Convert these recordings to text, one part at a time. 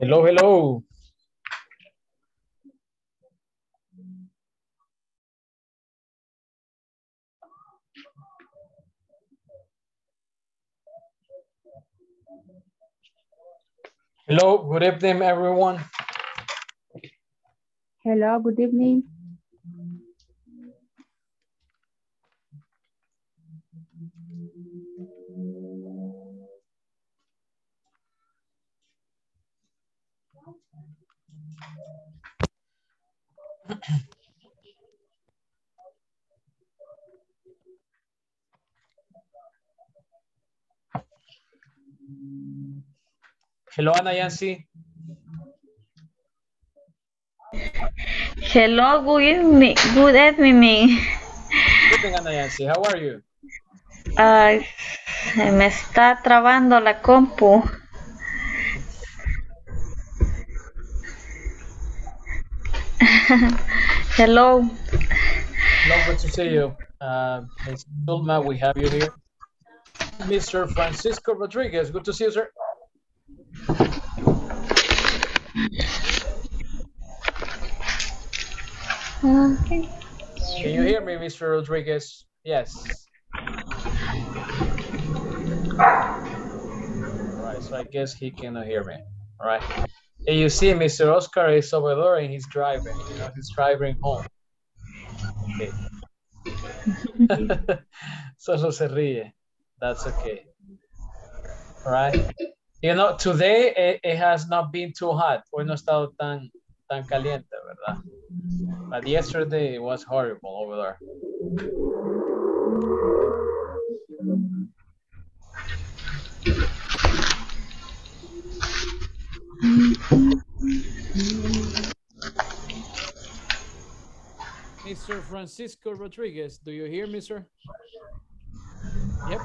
Hello, hello. Hello, good evening, everyone. Hello, good evening. Hello, Ana Yancy. Hello, good evening. Good evening. Good evening, Ana Yancy. How are you? Se me está trabando la compu. Hello. Good to see you. Uh, Ms. Zulma, we have you here. Mr. Francisco Rodriguez, good to see you, sir. Okay. Can you hear me, Mr. Rodriguez? Yes. Right, so I guess he cannot hear me. All right. And you see, Mr. Oscar is over there and he's driving. You know, he's driving home. Okay. Solo se ríe. That's okay. All right. You know, today it, it has not been too hot. Hoy no estado tan, tan caliente, ¿verdad? But yesterday it was horrible over there. Mr. Francisco Rodriguez, do you hear me, sir? Yep.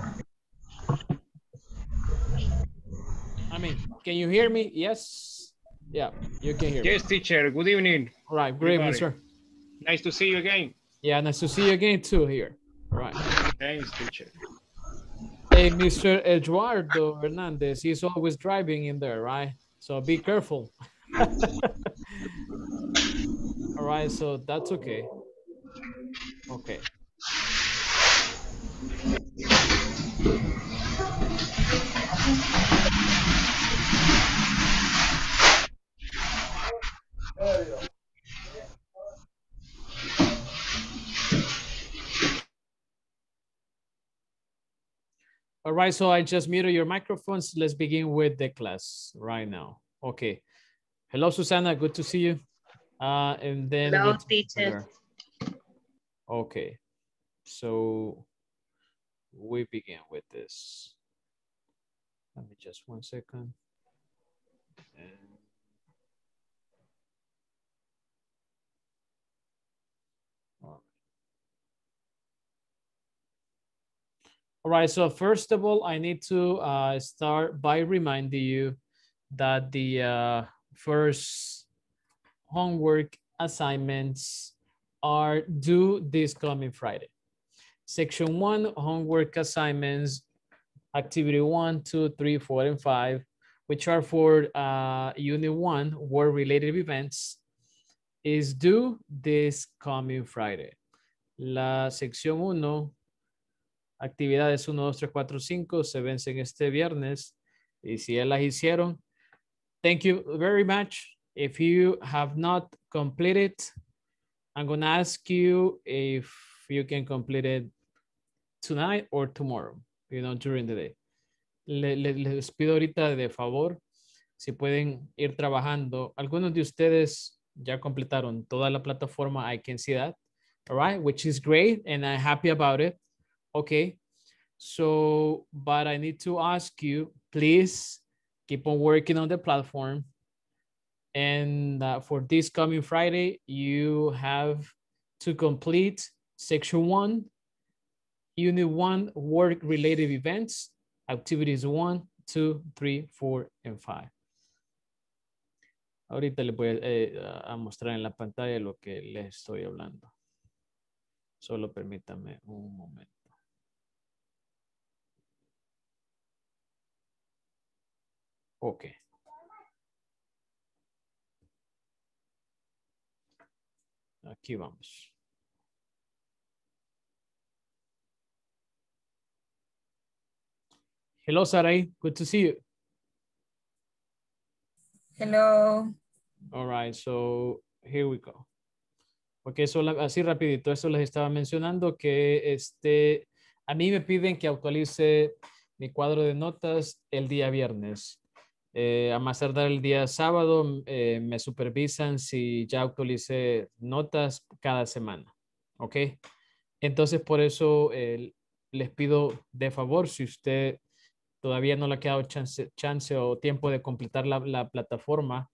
I mean, can you hear me? Yes. Yeah, you can hear me. Yes, teacher. Good evening. All right, great, everybody. sir. Nice to see you again. Yeah, nice to see you again too here. All right. Thanks, teacher. Hey, Mr. Eduardo Hernandez, he's always driving in there, right? So be careful. All right, so that's okay. Okay. All right, so I just muted your microphones. Let's begin with the class right now. Okay. Hello, Susana. Good to see you. Uh, and then Hello, teacher. Okay. So we begin with this. Let me just one second. And- All right, so first of all, I need to uh, start by reminding you that the uh, first homework assignments are due this coming Friday. Section one, homework assignments, activity one, two, three, four, and five, which are for uh, unit one, work-related events, is due this coming Friday. La sección uno, actividades 1, 2, 3, 4, 5 se vencen este viernes. Y si ya las hicieron, thank you very much. If you have not completed, I'm going to ask you if you can complete it tonight or tomorrow, you know, during the day. Le- le- les pido ahorita de favor, si pueden ir trabajando. Algunos de ustedes ya completaron toda la plataforma. I can see that. All right, which is great and I'm happy about it. Okay. So, but I need to ask you, please keep on working on the platform. And uh, for this coming Friday, you have to complete section one, unit one, work related events, activities one, two, three, four, and five. Ahorita les voy a, eh, a mostrar en la pantalla lo que les estoy hablando. Solo permítame un momento. Ok. Aquí vamos. Hello, Sarai. Good to see you. Hello. All right, so here we go. Ok, eso así rapidito, eso les estaba mencionando que este, a mí me piden que actualice mi cuadro de notas el día viernes. Eh, a más tardar el día sábado eh, me supervisan si ya actualicé notas cada semana. ¿Ok? Entonces por eso eh, les pido de favor, si usted todavía no le ha quedado chance, chance o tiempo de completar la, la plataforma,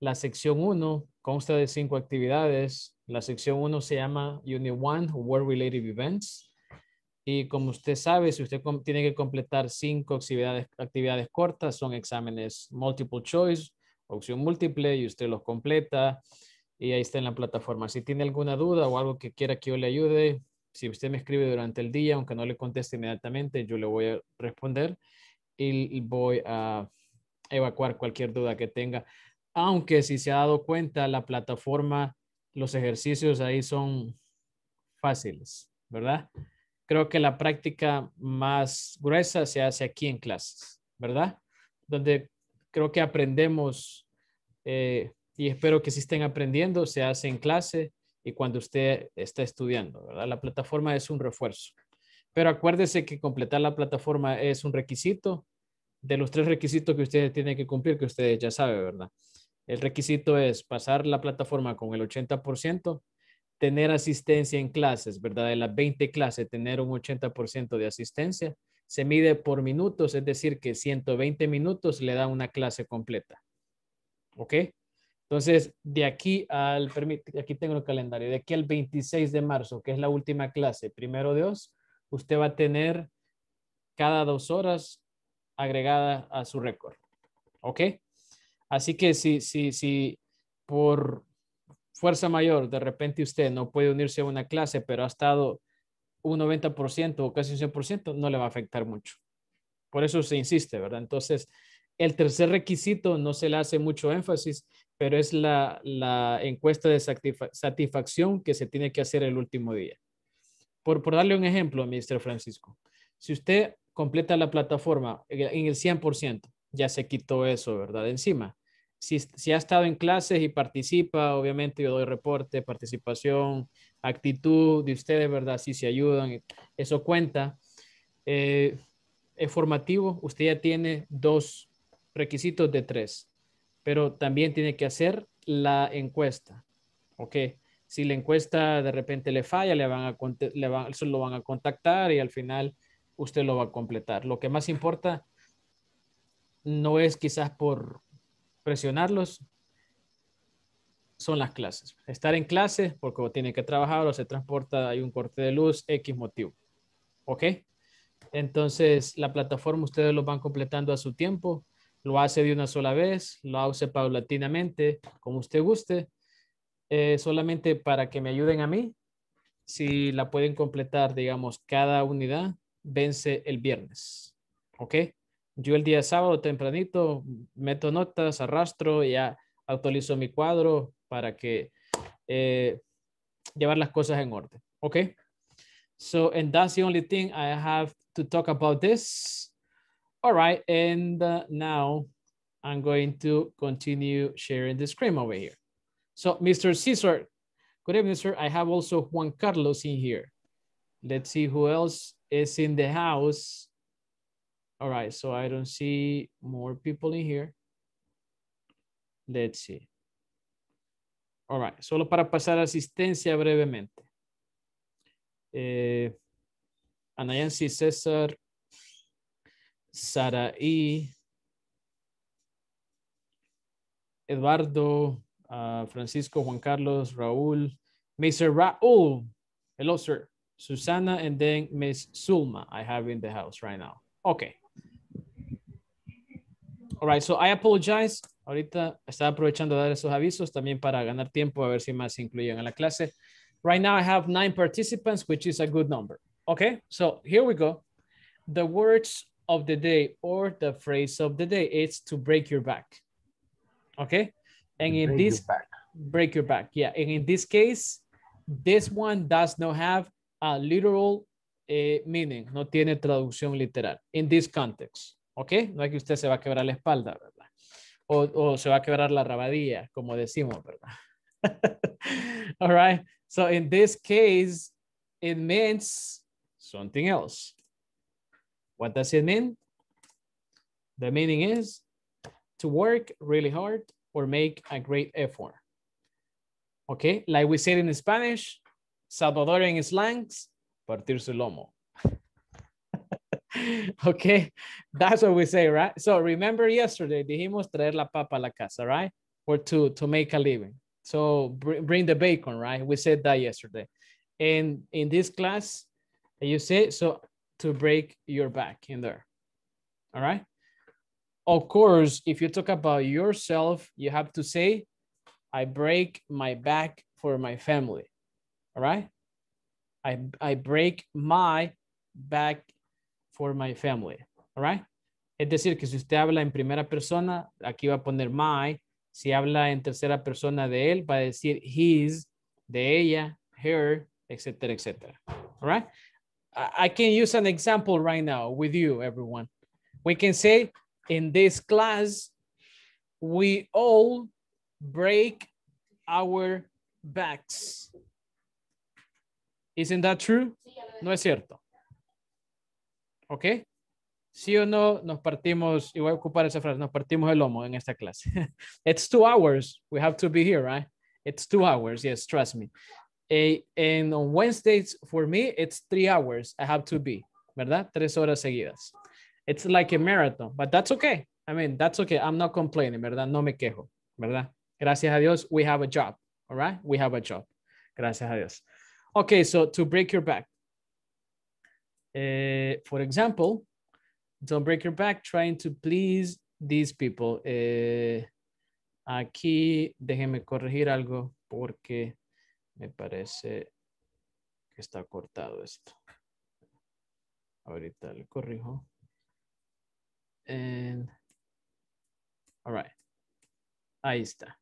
la sección 1 consta de cinco actividades. La sección 1 se llama Unit 1, Work Related Events. Y como usted sabe, si usted tiene que completar cinco actividades, actividades cortas, son exámenes multiple choice, opción múltiple, y usted los completa. Y ahí está en la plataforma. Si tiene alguna duda o algo que quiera que yo le ayude, si usted me escribe durante el día, aunque no le conteste inmediatamente, yo le voy a responder y voy a evacuar cualquier duda que tenga. Aunque si se ha dado cuenta, la plataforma, los ejercicios ahí son fáciles, ¿verdad? Creo que la práctica más gruesa se hace aquí en clases, ¿verdad? Donde creo que aprendemos eh, y espero que si estén aprendiendo, se hace en clase y cuando usted está estudiando, ¿verdad? La plataforma es un refuerzo. Pero acuérdese que completar la plataforma es un requisito de los tres requisitos que ustedes tienen que cumplir, que ustedes ya saben, ¿verdad? El requisito es pasar la plataforma con el 80%, tener asistencia en clases, ¿verdad? De las 20 clases, tener un 80% de asistencia. Se mide por minutos, es decir, que 120 minutos le da una clase completa. ¿Ok? Entonces, de aquí al, aquí tengo el calendario, de aquí al 26 de marzo, que es la última clase, primero Dios, usted va a tener cada dos horas agregada a su récord. ¿Ok? Así que si, si, si por fuerza mayor, de repente usted no puede unirse a una clase, pero ha estado un 90% o casi un 100%, no le va a afectar mucho. Por eso se insiste, ¿verdad? Entonces, el tercer requisito no se le hace mucho énfasis, pero es la, la encuesta de satisfacción que se tiene que hacer el último día. Por, por darle un ejemplo, Mr. Francisco, si usted completa la plataforma en el 100%, ya se quitó eso, ¿verdad? Encima si, ha estado en clases y participa, obviamente yo doy reporte, participación, actitud de ustedes, ¿verdad? Si se ayudan, eso cuenta. Eh, es formativo, usted ya tiene dos requisitos de tres, pero también tiene que hacer la encuesta, ¿ok? Si la encuesta de repente le falla, le van a, le van, lo van a contactar y al final usted lo va a completar. Lo que más importa no es quizás por, presionarlos son las clases. Estar en clase porque tiene que trabajar o se transporta, hay un corte de luz, X motivo. ¿Ok? Entonces, la plataforma ustedes lo van completando a su tiempo. Lo hace de una sola vez, lo hace paulatinamente, como usted guste. Eh, solamente para que me ayuden a mí, si la pueden completar, digamos, cada unidad, vence el viernes. ¿Ok? Yo el día sábado tempranito meto notas, arrastro ya actualizo mi cuadro para que eh, llevar las cosas en orden. Okay. So, and that's the only thing I have to talk about this. All right. And uh, now I'm going to continue sharing the screen over here. So, Mr. Cesar, good evening, sir. I have also Juan Carlos in here. Let's see who else is in the house. All right, so I don't see more people in here. Let's see. All right, solo para pasar asistencia brevemente. Eh, Anayansi César, Saraí, Eduardo, uh, Francisco, Juan Carlos, Raúl, Mr. Raúl, hello sir, Susana, and then Miss Sulma I have in the house right now. Okay. All right, so I apologize. Ahorita estaba aprovechando de dar esos avisos también para ganar tiempo a ver si más se incluyen en la clase. Right now I have nine participants, which is a good number. Okay, so here we go. The words of the day or the phrase of the day. is to break your back. Okay. And in Break this, your back. break your back. Yeah. And in this case, this one does not have a literal eh, meaning. No tiene traducción literal. In this context. Okay. No es que usted se va a quebrar la espalda, ¿verdad? O, se va a quebrar la rabadilla, como decimos, ¿verdad? All right. So in this case, it means something else. What does it mean? The meaning is to work really hard or make a great effort. Okay, like we said in Spanish, Salvadorian slangs, partirse el lomo. okay, that's what we say, right? So remember yesterday, dijimos traer la papa a la casa, right? Or to, to make a living. So br- bring the bacon, right? We said that yesterday. And in this class, you say, so to break your back in there. All right. Of course, if you talk about yourself, you have to say, I break my back for my family. All right. I, I break my back for my family. All right. Es decir, que si usted habla en primera persona, aquí va a poner my. Si habla en tercera persona de él, va a decir his, de ella, her, etcétera, etcétera. All right. I can use an example right now with you, everyone. We can say in this class, we all break our backs. Isn't that true? No es cierto. ¿Ok? Sí o no, nos partimos, y voy a ocupar esa frase, nos partimos el lomo en esta clase. It's two hours. We have to be here, right? It's two hours. Yes, trust me. And on Wednesdays, for me, it's three hours. I have to be, ¿verdad? Tres horas seguidas. It's like a marathon, but that's okay. I mean, that's okay. I'm not complaining, ¿verdad? No me quejo, ¿verdad? Gracias a Dios, we have a job, all right? We have a job. Gracias a Dios. Okay, so to break your back. Eh, for example, don't break your back trying to please these people. Eh, aquí, déjenme corregir algo porque me parece que está cortado esto. Ahorita le corrijo. And, all right. Ahí está.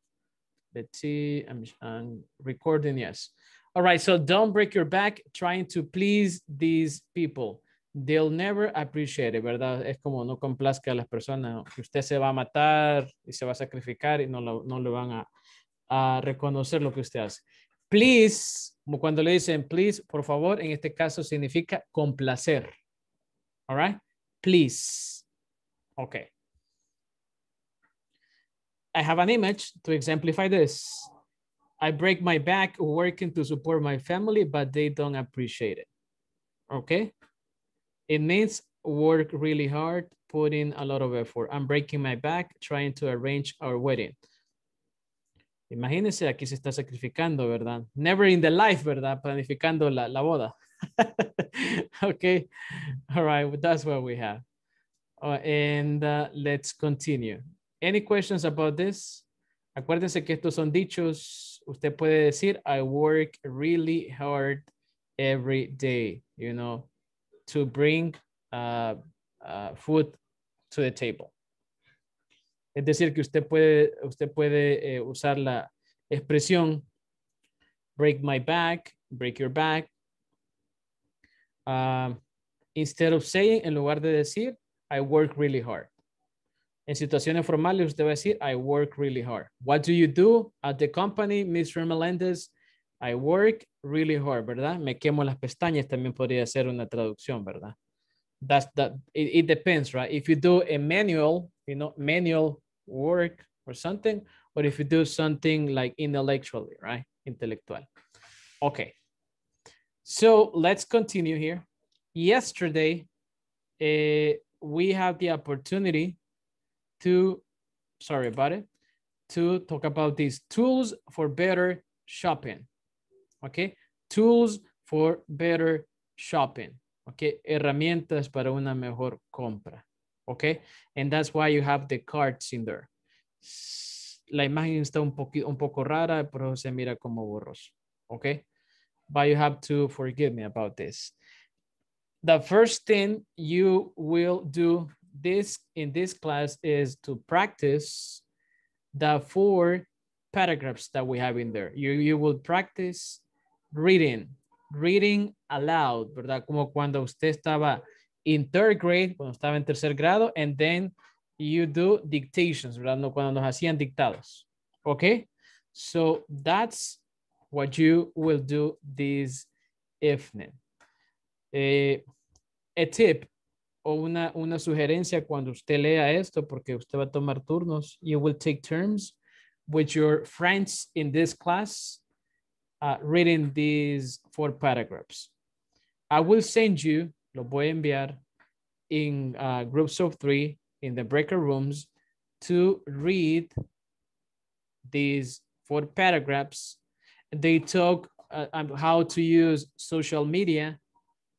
Let's see, I'm recording, yes. All right, so don't break your back trying to please these people. They'll never appreciate it, ¿verdad? Es como no complazca a las personas, usted se va a matar y se va a sacrificar y no, lo, no le van a, a reconocer lo que usted hace. Please, cuando le dicen please, por favor, en este caso significa complacer. All right? Please. Okay. I have an image to exemplify this. I break my back working to support my family, but they don't appreciate it. Okay? It means work really hard, put in a lot of effort. I'm breaking my back trying to arrange our wedding. Imagínense, aquí se está sacrificando, ¿verdad? Never in the life, ¿verdad? Planificando la, la boda. okay, all right, well, that's what we have. Uh, and uh, let's continue. Any questions about this? Acuérdense que estos son dichos. Usted puede decir, I work really hard every day, you know, to bring uh, uh, food to the table. Es decir, que usted puede, usted puede eh, usar la expresión break my back, break your back. Um, instead of saying, en lugar de decir, I work really hard. En situaciones formales, usted va a decir, I work really hard. What do you do at the company, Mr. Melendez? I work really hard, ¿verdad? Me quemo las pestañas, también podría ser una traducción, ¿verdad? That's that, it, it depends, right? If you do a manual, you know, manual work or something, or if you do something like intellectually, right? Intellectual. Okay. So let's continue here. Yesterday, uh, we have the opportunity to, sorry about it, to talk about these tools for better shopping. Okay, tools for better shopping. Okay, herramientas para una mejor compra. Okay, and that's why you have the cards in there. La imagen está un, poquito, un poco rara, pero se mira como borroso. Okay, but you have to forgive me about this. the first thing you will do this in this class is to practice the four paragraphs that we have in there. You, you will practice reading, reading aloud, ¿verdad? Como cuando usted estaba in third grade, cuando estaba en tercer grado, and then you do dictations, ¿verdad? No, cuando nos hacían dictados. Okay? So that's what you will do this evening. Eh, a tip o una, una sugerencia cuando usted lea esto, porque usted va a tomar turnos, you will take turns with your friends in this class uh, reading these four paragraphs. I will send you, lo voy a enviar, in uh, groups of three in the breaker rooms to read these four paragraphs. They talk uh, how to use social media,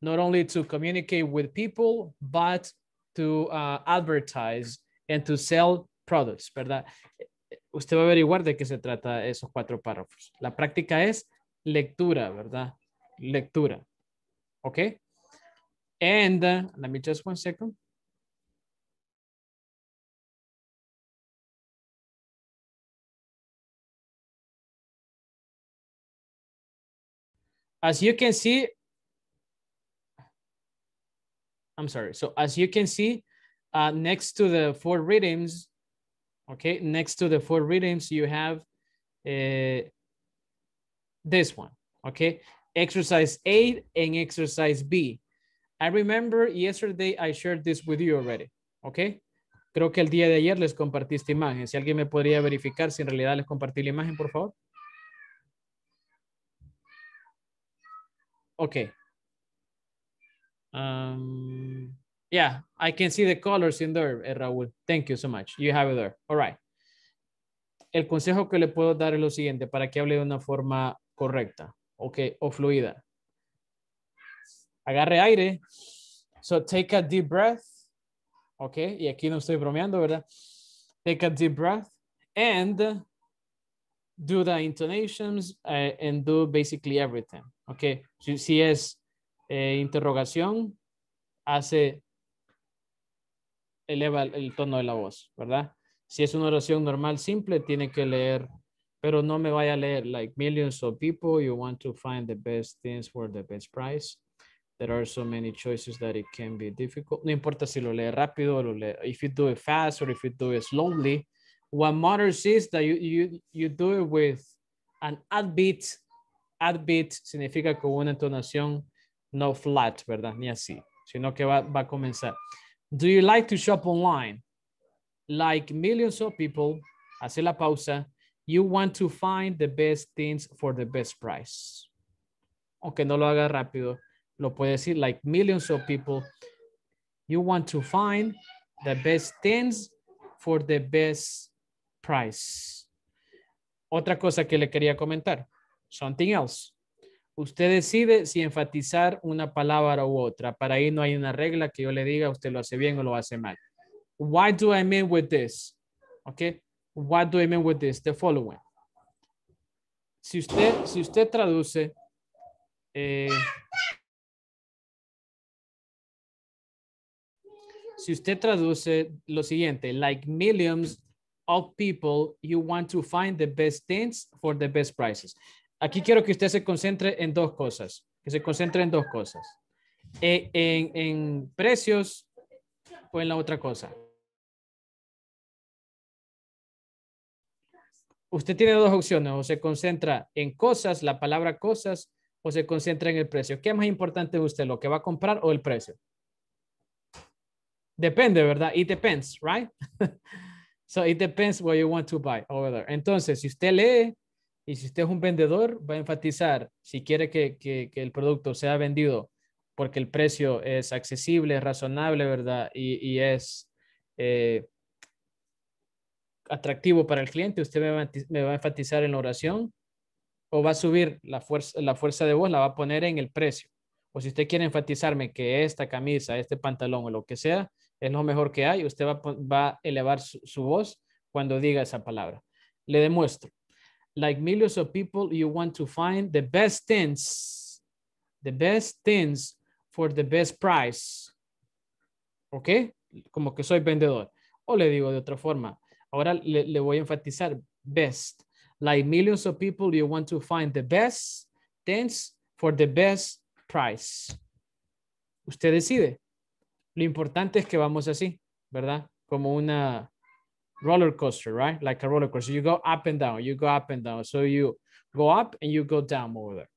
not only to communicate with people, but to uh, advertise and to sell products, ¿verdad? Usted va a averiguar de qué se trata esos cuatro párrafos. La práctica es lectura, ¿verdad? Lectura. Okay? And uh, let me just one second. As you can see, I'm sorry. So as you can see, uh, next to the four readings, okay, next to the four readings, you have uh, this one, okay? Exercise A and exercise B. I remember yesterday I shared this with you already, okay? Creo que el día de ayer les compartí esta imagen. Si alguien me podría verificar si en realidad les compartí la imagen, por favor. Okay. Um, yeah, I can see the colors in there, eh, Raúl. Thank you so much. You have it there. All right. El consejo que le puedo dar es lo siguiente, para que hable de una forma correcta, ok, o fluida. Agarre aire. So take a deep breath. Ok, y aquí no estoy bromeando, ¿verdad? Take a deep breath and do the intonations uh, and do basically everything. Ok, si es eh, interrogación, hace, eleva el tono de la voz, ¿verdad? Si es una oración normal, simple, tiene que leer, pero no me vaya a leer like millions of people, you want to find the best things for the best price. There are so many choices that it can be difficult. No importa si lo lee rápido, lo lee, if you do it fast or if you do it slowly. What matters is that you, you, you do it with an upbeat. Upbeat significa con una entonación no flat, ¿verdad? Ni así, sino que va, va a comenzar. Do you like to shop online? Like millions of people, hace la pausa, you want to find the best things for the best price. Aunque no lo haga rápido, lo puede decir like millions of people. You want to find the best things for the best price. Otra cosa que le quería comentar. Something else. Usted decide si enfatizar una palabra u otra. Para ahí no hay una regla que yo le diga usted lo hace bien o lo hace mal. What do I mean with this? Okay. What do I mean with this? The following. Si usted, si usted traduce eh, si usted traduce lo siguiente, like millions of people, you want to find the best things for the best prices. Aquí quiero que usted se concentre en dos cosas, que se concentre en dos cosas. E, en, precios o en la otra cosa. Usted tiene dos opciones, o se concentra en cosas, la palabra cosas, o se concentra en el precio. ¿Qué es más importante de usted, lo que va a comprar o el precio? Depende, ¿verdad? It depends, right? so it depends what you want to buy over there. Entonces, si usted lee y si usted es un vendedor, va a enfatizar si quiere que, que, que el producto sea vendido porque el precio es accesible, es razonable, ¿verdad? Y, y es eh, atractivo para el cliente, usted me va, a enfatizar en la oración o va a subir la fuerza, la fuerza de voz, la va a poner en el precio. O si usted quiere enfatizarme que esta camisa, este pantalón o lo que sea, es lo mejor que hay, usted va, va a elevar su voz cuando diga esa palabra. Le demuestro. Like millions of people, you want to find the best things, the best things for the best price. ¿Ok? Como que soy vendedor. O le digo de otra forma. Ahora le, le voy a enfatizar best. Like millions of people, you want to find the best things for the best price. Usted decide. Lo importante es que vamos así, ¿verdad? Como una roller coaster, right? Like a roller coaster. You go up and down, you go up and down. So you go up and you go down over there.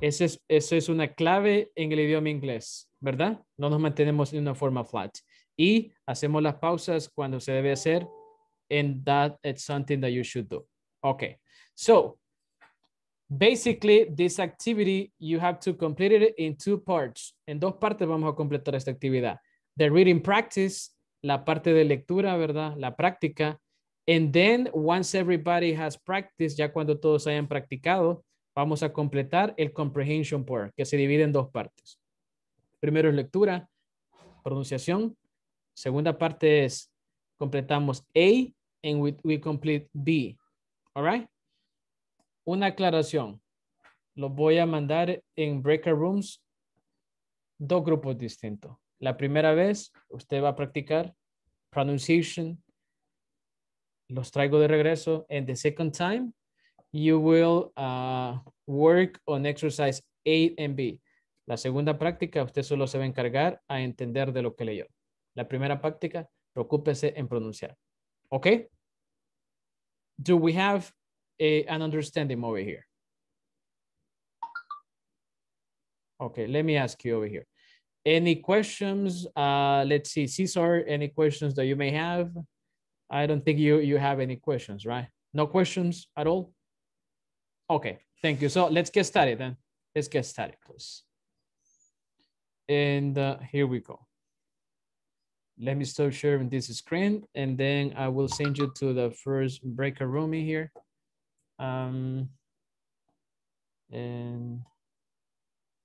Es, eso es una clave en el idioma inglés, ¿verdad? No nos mantenemos en una forma flat. Y hacemos las pausas cuando se debe hacer. And that it's something that you should do. Okay. So basically this activity, you have to complete it in two parts. En dos partes vamos a completar esta actividad. The reading practice, la parte de lectura, ¿verdad? La práctica. And then once everybody has practiced, ya cuando todos hayan practicado, vamos a completar el comprehension part, que se divide en dos partes. Primero es lectura, pronunciación. Segunda parte es completamos A and we, we complete B. All right? Una aclaración. Los voy a mandar en breaker rooms dos grupos distintos. La primera vez usted va a practicar pronunciation. Los traigo de regreso. And the second time, you will uh, work on exercise A and B. La segunda práctica, usted solo se va a encargar a entender de lo que leyó. La primera práctica, preocúpese en pronunciar. ¿Ok? Do we have an understanding over here? Okay, let me ask you over here. Any questions? Uh, let's see, Cesar, any questions that you may have? I don't think you, you have any questions, right? No questions at all? Okay, thank you. So let's get started then. Let's get started, please. And uh, here we go. Let me stop sharing this screen and then I will send you to the first breaker room in here. Um, and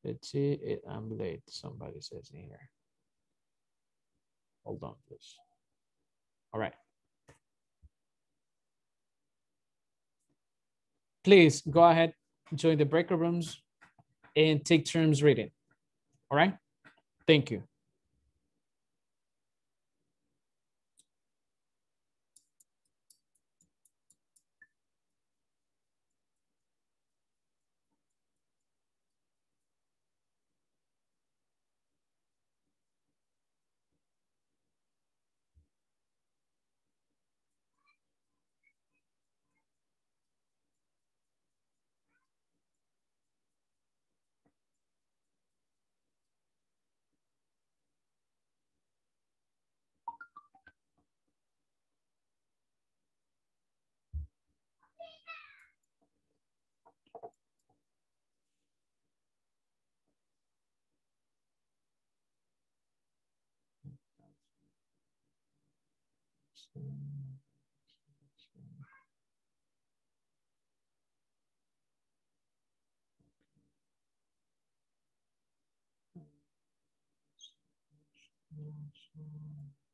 let's see, it, I'm late, somebody says in here. Hold on, please. All right. Please go ahead, join the breaker rooms and take turns reading. All right, thank you. Thank mm -hmm. you.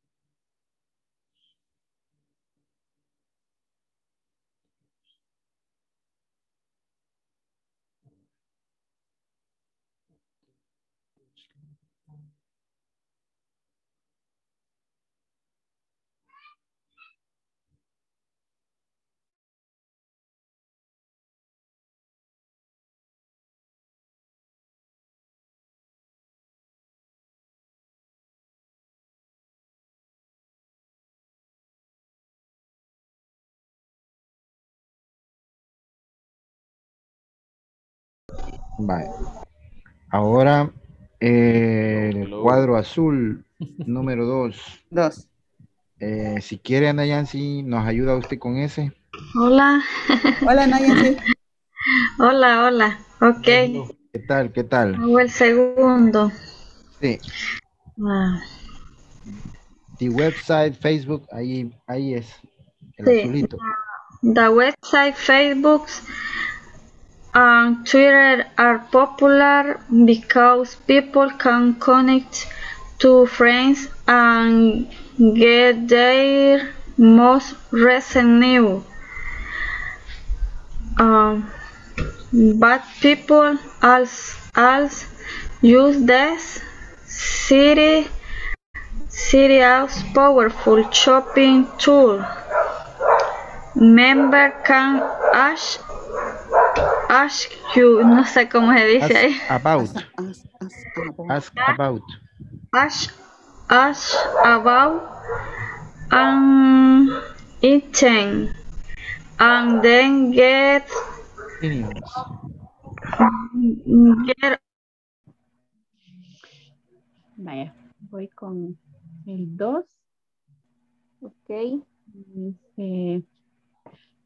Vale. Ahora eh, el cuadro azul número 2. Dos. si quiere, Ana Yancy, ¿nos ayuda usted con ese? Hola, Hola, Nayansi. hola, hola. Ok, ¿Qué tal? ¿Qué tal? hago el segundo. Sí, Ah, the website, Facebook, ahí, ahí es. El Sí. azulito. The website, Facebook, Twitter are popular because people can connect to friends and get their most recent news. Um, but people also, also use this city serious powerful shopping tool. Member can ask ask you, no sé cómo se dice ahí. Ask about. Ask, ask about. Ask about. Ask ask about an item and then get Opinions. get Vaya, voy con el 2. Ok. Dice,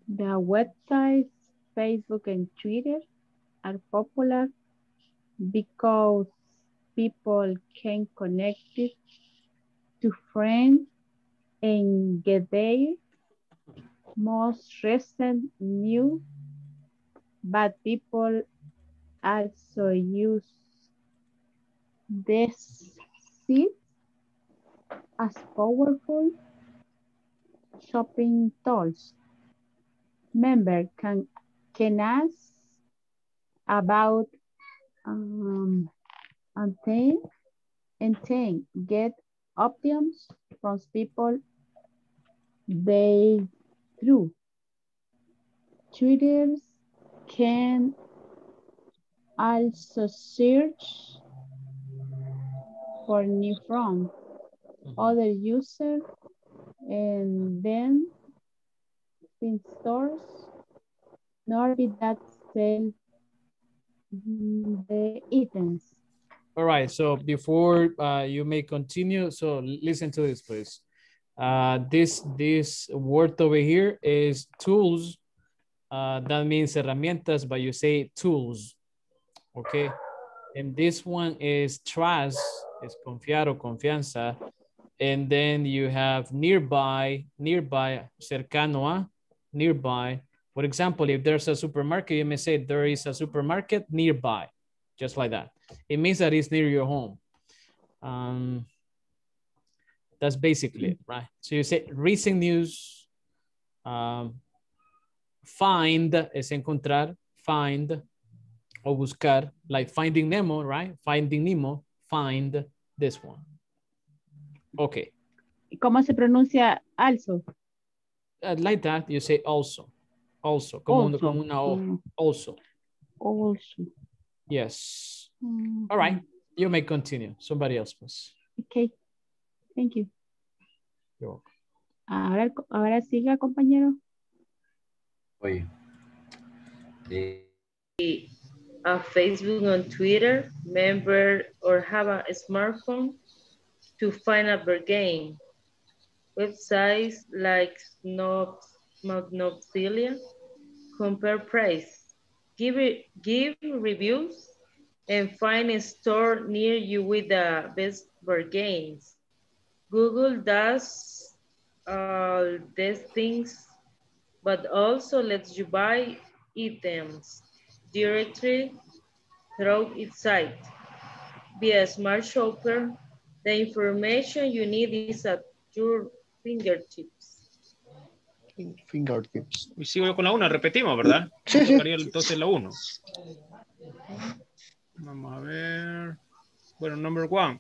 the websites Facebook and Twitter are popular because people can connect it to friends and get their most recent news, but people also use this seat as powerful shopping tools. Member can can ask about um, and then and then get options from people they through. Twitters can also search for new from other user and then in stores nor be that sell mm, the items. All right, so before uh, you may continue, so listen to this, please. Uh, this, this word over here is tools. Uh, that means herramientas, but you say tools, okay? And this one is trust, is confiar o confianza. And then you have nearby, nearby, cercano a, nearby. For example, if there's a supermarket, you may say there is a supermarket nearby, just like that. It means that it's near your home. Um, that's basically it, right? So you say recent news, um, find es encontrar, find o buscar, like finding Nemo, right? Finding Nemo, find this one. Okay, ¿Cómo se pronuncia also? Uh, like that, you say also, also, como, una- Also. como una O, also, Also. yes. Mm, All right, you may continue. Somebody else, please. Okay. Thank you. You're welcome. Ahora, ahora siga, compañero. Oye. a Facebook and Twitter, member or have a smartphone to find a bargain. Websites like Snob, Snobzilia compare price, give, give reviews, and find a store near you with the best bargains. Google does all these things, but also lets you buy items directly through its site. Be a smart shopper. The information you need is at your fingertips. Fingertips. Y sigo con la 1, repetimos, ¿verdad? Sí, sí. Entonces la 1. Vamos a ver. Bueno, number one.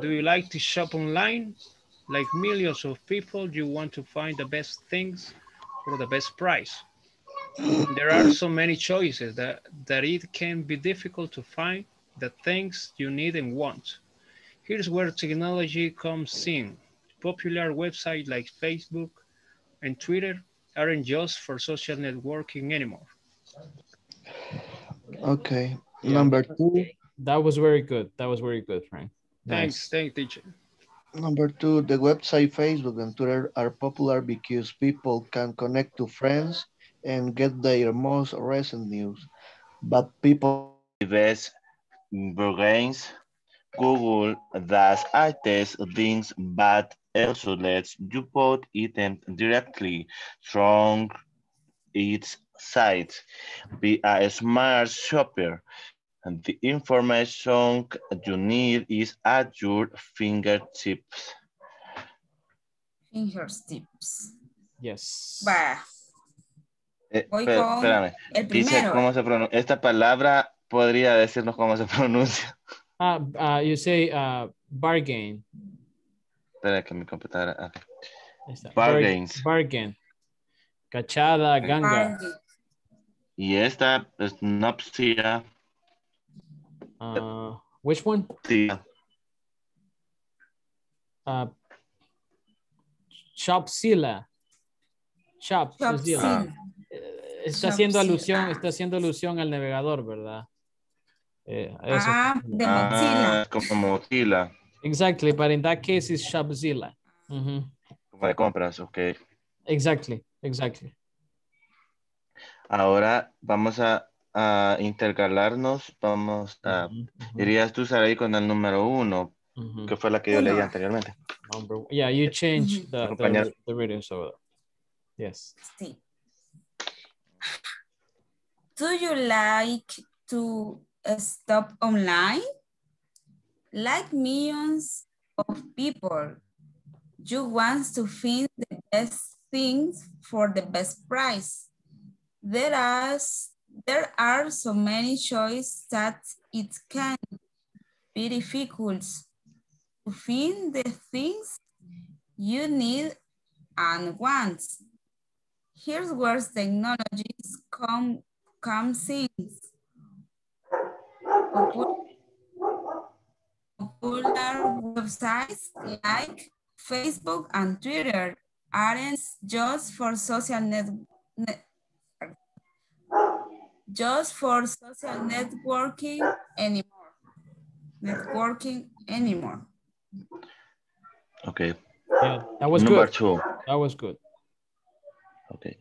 Do you like to shop online? Like millions of people, you want to find the best things for the best price. There are so many choices that, that it can be difficult to find the things you need and want. Here's where technology comes in. Popular websites like Facebook and Twitter aren't just for social networking anymore. Okay. Yeah. Number two. That was very good. That was very good, Frank. Thanks, thanks, teacher. Number two, the website Facebook and Twitter are popular because people can connect to friends and get their most recent news. But people best bargains. Google does artist things, but also lets you put items directly from its site. Be a smart shopper. And the information you need is at your fingertips. Fingertips. Yes. Va. Eh, Voy con espérame. El Dice primero. cómo se pronuncia. Esta palabra podría decirnos cómo se pronuncia. Ah, uh, you say uh, bargain. Espera que mi computadora. ah. Bargains. Bargain. Cachada, ganga. Y esta es Nopsia. Uh, which one? tía. Uh. Eh, Está haciendo alusión, está haciendo alusión al navegador, ¿verdad? Eh, eso. Ah, de Ah, Mozilla. es como Mozilla. Exactly, but in that case it's Shopzilla. Mhm. Como de compras, ok. Exactly, exactly. Ahora vamos a, a intercalarnos. Vamos a. Mhm, mhm, Irías tú, con el número uno, mhm. que fue la que yo leí anteriormente. Number- Yeah, you change Mhm. the, the, the readings over there. Yes. Sí. Do you like to stop online? Like millions of people, you want to find the best things for the best price. There are, there are so many choices that it can be difficult to find the things you need and want. Here's where technologies come comes in. Popu- Popular websites like Facebook and Twitter aren't just for social net, net just for social networking anymore. Networking anymore. Ok. Yeah, that was Number good. two. That was good. Okay.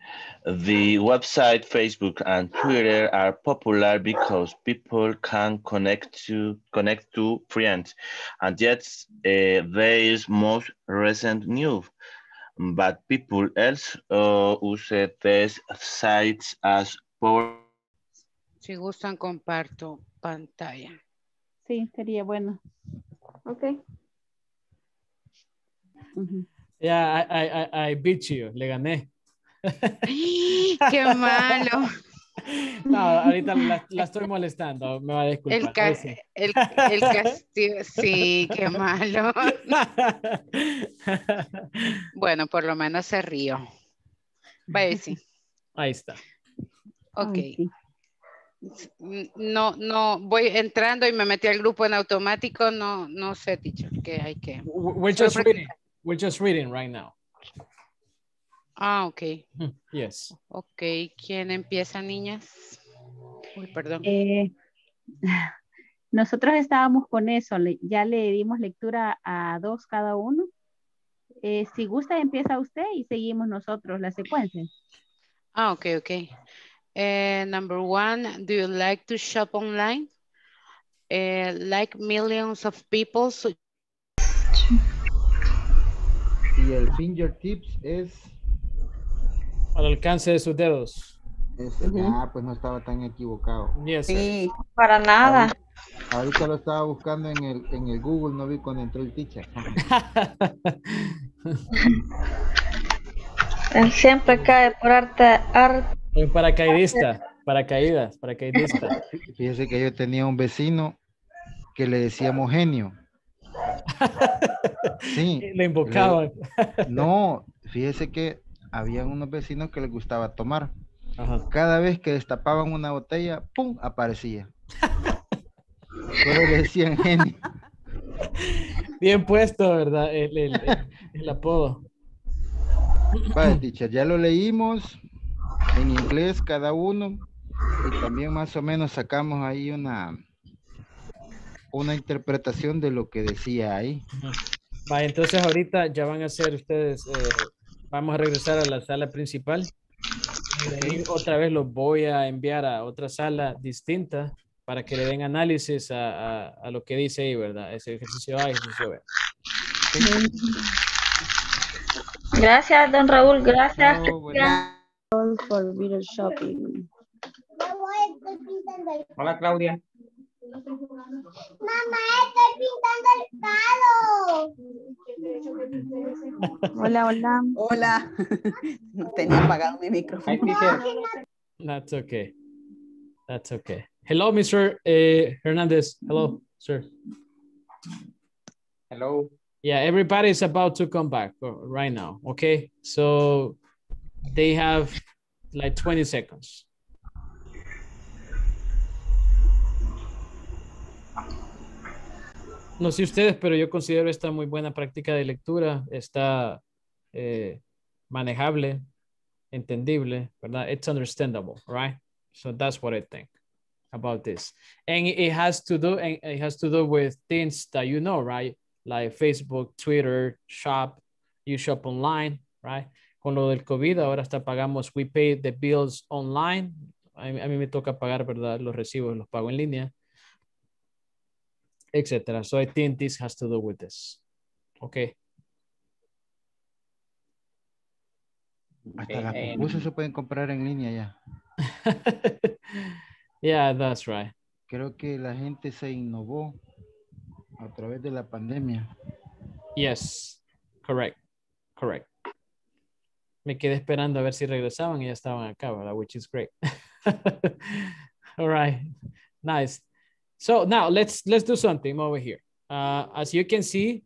The website, Facebook, and Twitter are popular because people can connect to connect to friends, and yet uh, there is most recent news. But people else uh, use these sites as power. Si gustan, comparto pantalla. Sí, sería bueno. Ok. Ujú. Yeah, I, I, I, I beat you. Le gané. ¡Qué malo! No, ahorita la, la estoy molestando. Me va a disculpar. El, ca- sí. el, el castigo, sí, qué malo. Bueno, por lo menos se río. Vaya, sí. Ahí está. Ok. No, no, voy entrando y me metí al grupo en automático. No, no sé, teacher, que hay que. We're just reading. We're just reading right now. Ah, ok. Yes. Ok, ¿quién empieza, niñas? Uy, perdón. Eh, nosotros estábamos con eso, le- ya le dimos lectura a dos cada uno. Eh, si gusta, empieza usted y seguimos nosotros la secuencia. Ah, ok, ok. Eh, number one, do you like to shop online? Eh, like millions of people. so- Y el fingertips es, Al alcance de sus dedos. es Ujú. ah, pues no estaba tan equivocado. Yes. Sí, para nada. Ahorita lo estaba buscando en el, en el Google, no vi cuando entró el teacher. Él siempre cae por arte, arte. Un paracaidista. Paracaídas. Paracaidista. Fíjese que yo tenía un vecino que le decíamos genio. Sí, Le invocaban. no, fíjese que había unos vecinos que les gustaba tomar. Ajá. Cada vez que destapaban una botella, ¡pum! aparecía. Solo le decían genio. Bien puesto, ¿verdad? El, el- el- el apodo. Vale, teacher, ya lo leímos en inglés cada uno y también más o menos sacamos ahí una una interpretación de lo que decía ahí. Va, entonces ahorita ya van a hacer ustedes, eh, vamos a regresar a la sala principal. Y ahí otra vez los voy a enviar a otra sala distinta para que le den análisis a, a- a lo que dice ahí, ¿verdad? Ese ejercicio A, ejercicio B. Gracias, don Raúl. Gracias. Oh, bueno. All for better shopping. Hola, Claudia. Hola, hola. Hola. Tenía apagado mi micrófono. That's okay. That's okay. Hello, Mr. eh, Hernandez. Hello. Sir. Hello. Yeah, everybody is about to come back uh, right now, okay? So they have like 20 seconds. No sé ustedes, pero yo considero esta muy buena práctica de lectura. Está eh, manejable, entendible, ¿verdad? It's understandable, right? So that's what I think about this. And it has to do, and it has to do with things that you know, right? Like Facebook, Twitter, shop, you shop online, right? Con lo del COVID, ahora hasta pagamos, we pay the bills online. A mí, a mí me toca pagar, ¿verdad? Los recibos los pago en línea, etc. So I think this has to do with this. Okay. Hasta las Eh, pupusas se pueden comprar en línea ya. Yeah, that's right. Creo que la gente se innovó a través de la pandemia. Yes, correct, correct. Me quedé esperando a ver si regresaban y ya estaban acá, ¿verdad? Which is great. All right, nice. So now let's let's do something over here. Uh, as you can see,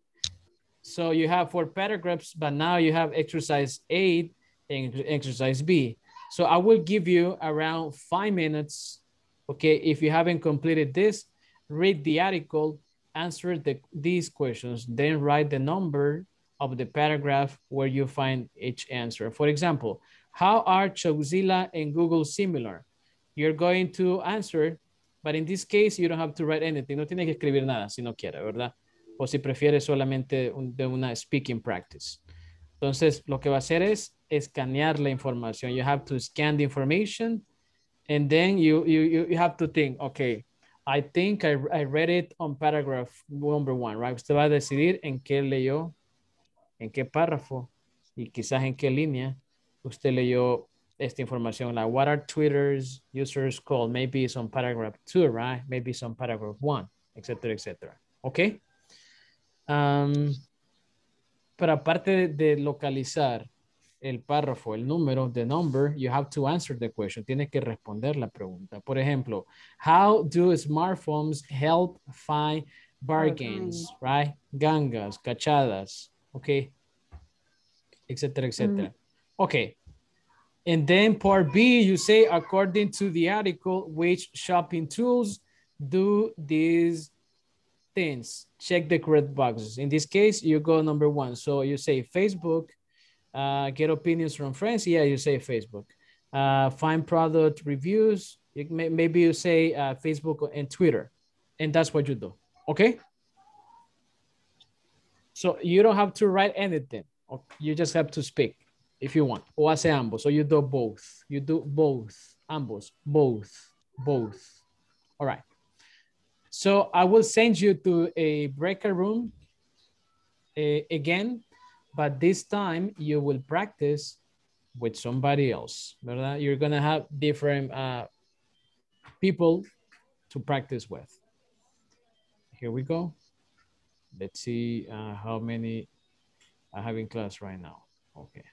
so you have four paragraphs, but now you have exercise eight and exercise B. So I will give you around five minutes. Okay, if you haven't completed this, read the article, answer the, these questions, then write the number of the paragraph where you find each answer. For example, how are Shopzilla and Google similar? You're going to answer, but in this case, you don't have to write anything. No tienes que escribir nada si no quiere, ¿verdad? O si prefiere solamente de una speaking practice. Entonces, lo que va a hacer es escanear la información. You have to scan the information and then you, you, you you have to think, okay, I think I, I read it on paragraph number one, right? Usted va a decidir en qué leyó, en qué párrafo y quizás en qué línea usted leyó esta información. Like, what are Twitter's users called? Maybe on paragraph two, right? Maybe on paragraph one, etcétera, etcétera. Okay? Um, pero aparte de, localizar el párrafo, el número, the number, you have to answer the question. Tienes que responder la pregunta. Por ejemplo, how do smartphones help find bargains, right? Gangas, cachadas, okay? Etcétera, etcétera. Okay. And then part B, you say, according to the article, which shopping tools do these things? Check the correct boxes. In this case, you go number one. So you say Facebook, uh, get opinions from friends. Yeah, you say Facebook. Uh, find product reviews. You may, maybe you say uh, Facebook and Twitter. And that's what you do. Okay? So you don't have to write anything. You just have to speak if you want. O hace ambos. So you do both. You do both. Ambos. Both. Both. All right. So I will send you to a breaker room eh, again, but this time you will practice with somebody else, ¿verdad? You're gonna have different uh, people to practice with. Here we go. Let's see uh, how many I have in class right now. Okay.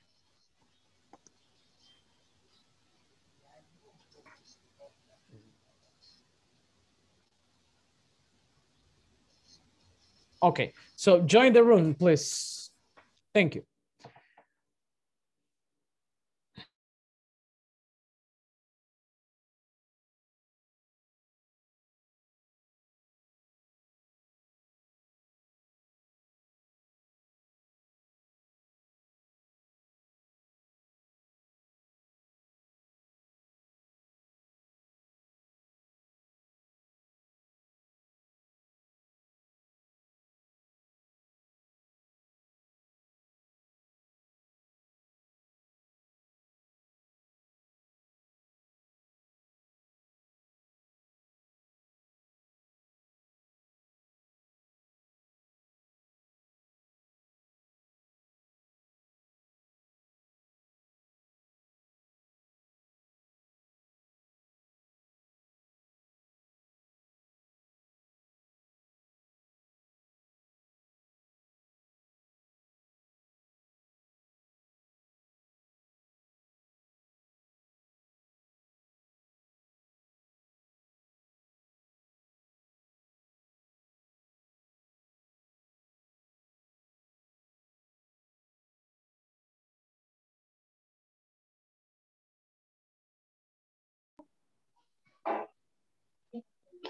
Okay, so join the room, please. Thank you.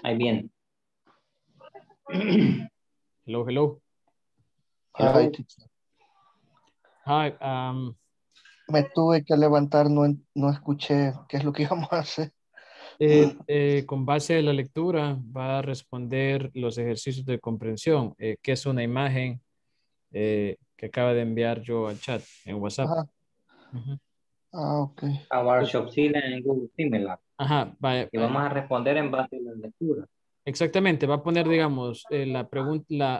Ahí viene. Hello, hello. Hi. Hi, um, Me tuve que levantar, no, no escuché qué es lo que íbamos a hacer. eh, eh, con base a la lectura va a responder los ejercicios de comprensión, eh, que es una imagen eh, que acaba de enviar yo al chat en WhatsApp. Ajá. Ah, ok. Our en Google Similar. Ajá, vaya, Y vamos a responder en base a la lectura. Exactamente, va a poner, digamos, eh, la pregunta, la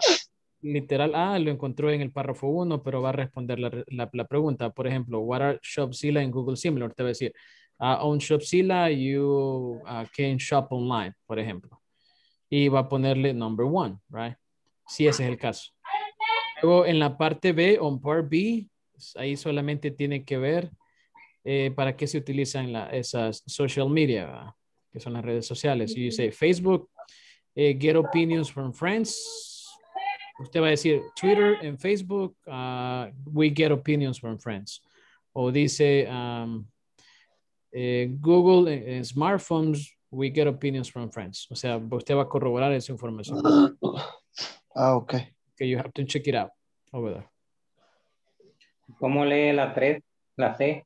literal A lo encontró en el párrafo 1, pero va a responder la, la- la pregunta. Por ejemplo, what are Shopzilla en Google Similar? Te va a decir, uh, on Shopzilla you uh, can shop online, por ejemplo. Y va a ponerle number one, right? Si ese es el caso. Luego en la parte B, on part B, ahí solamente tiene que ver eh, para qué se utilizan la- esas social media, ¿verdad? que son las redes sociales. Y dice Facebook, eh, get opinions from friends. Usted va a decir Twitter en Facebook, uh, we get opinions from friends. O dice um, eh, Google en, smartphones, we get opinions from friends. O sea, usted va a corroborar esa información. Ah, ok. Que you have to check it out over there. ¿Cómo lee la 3? La C.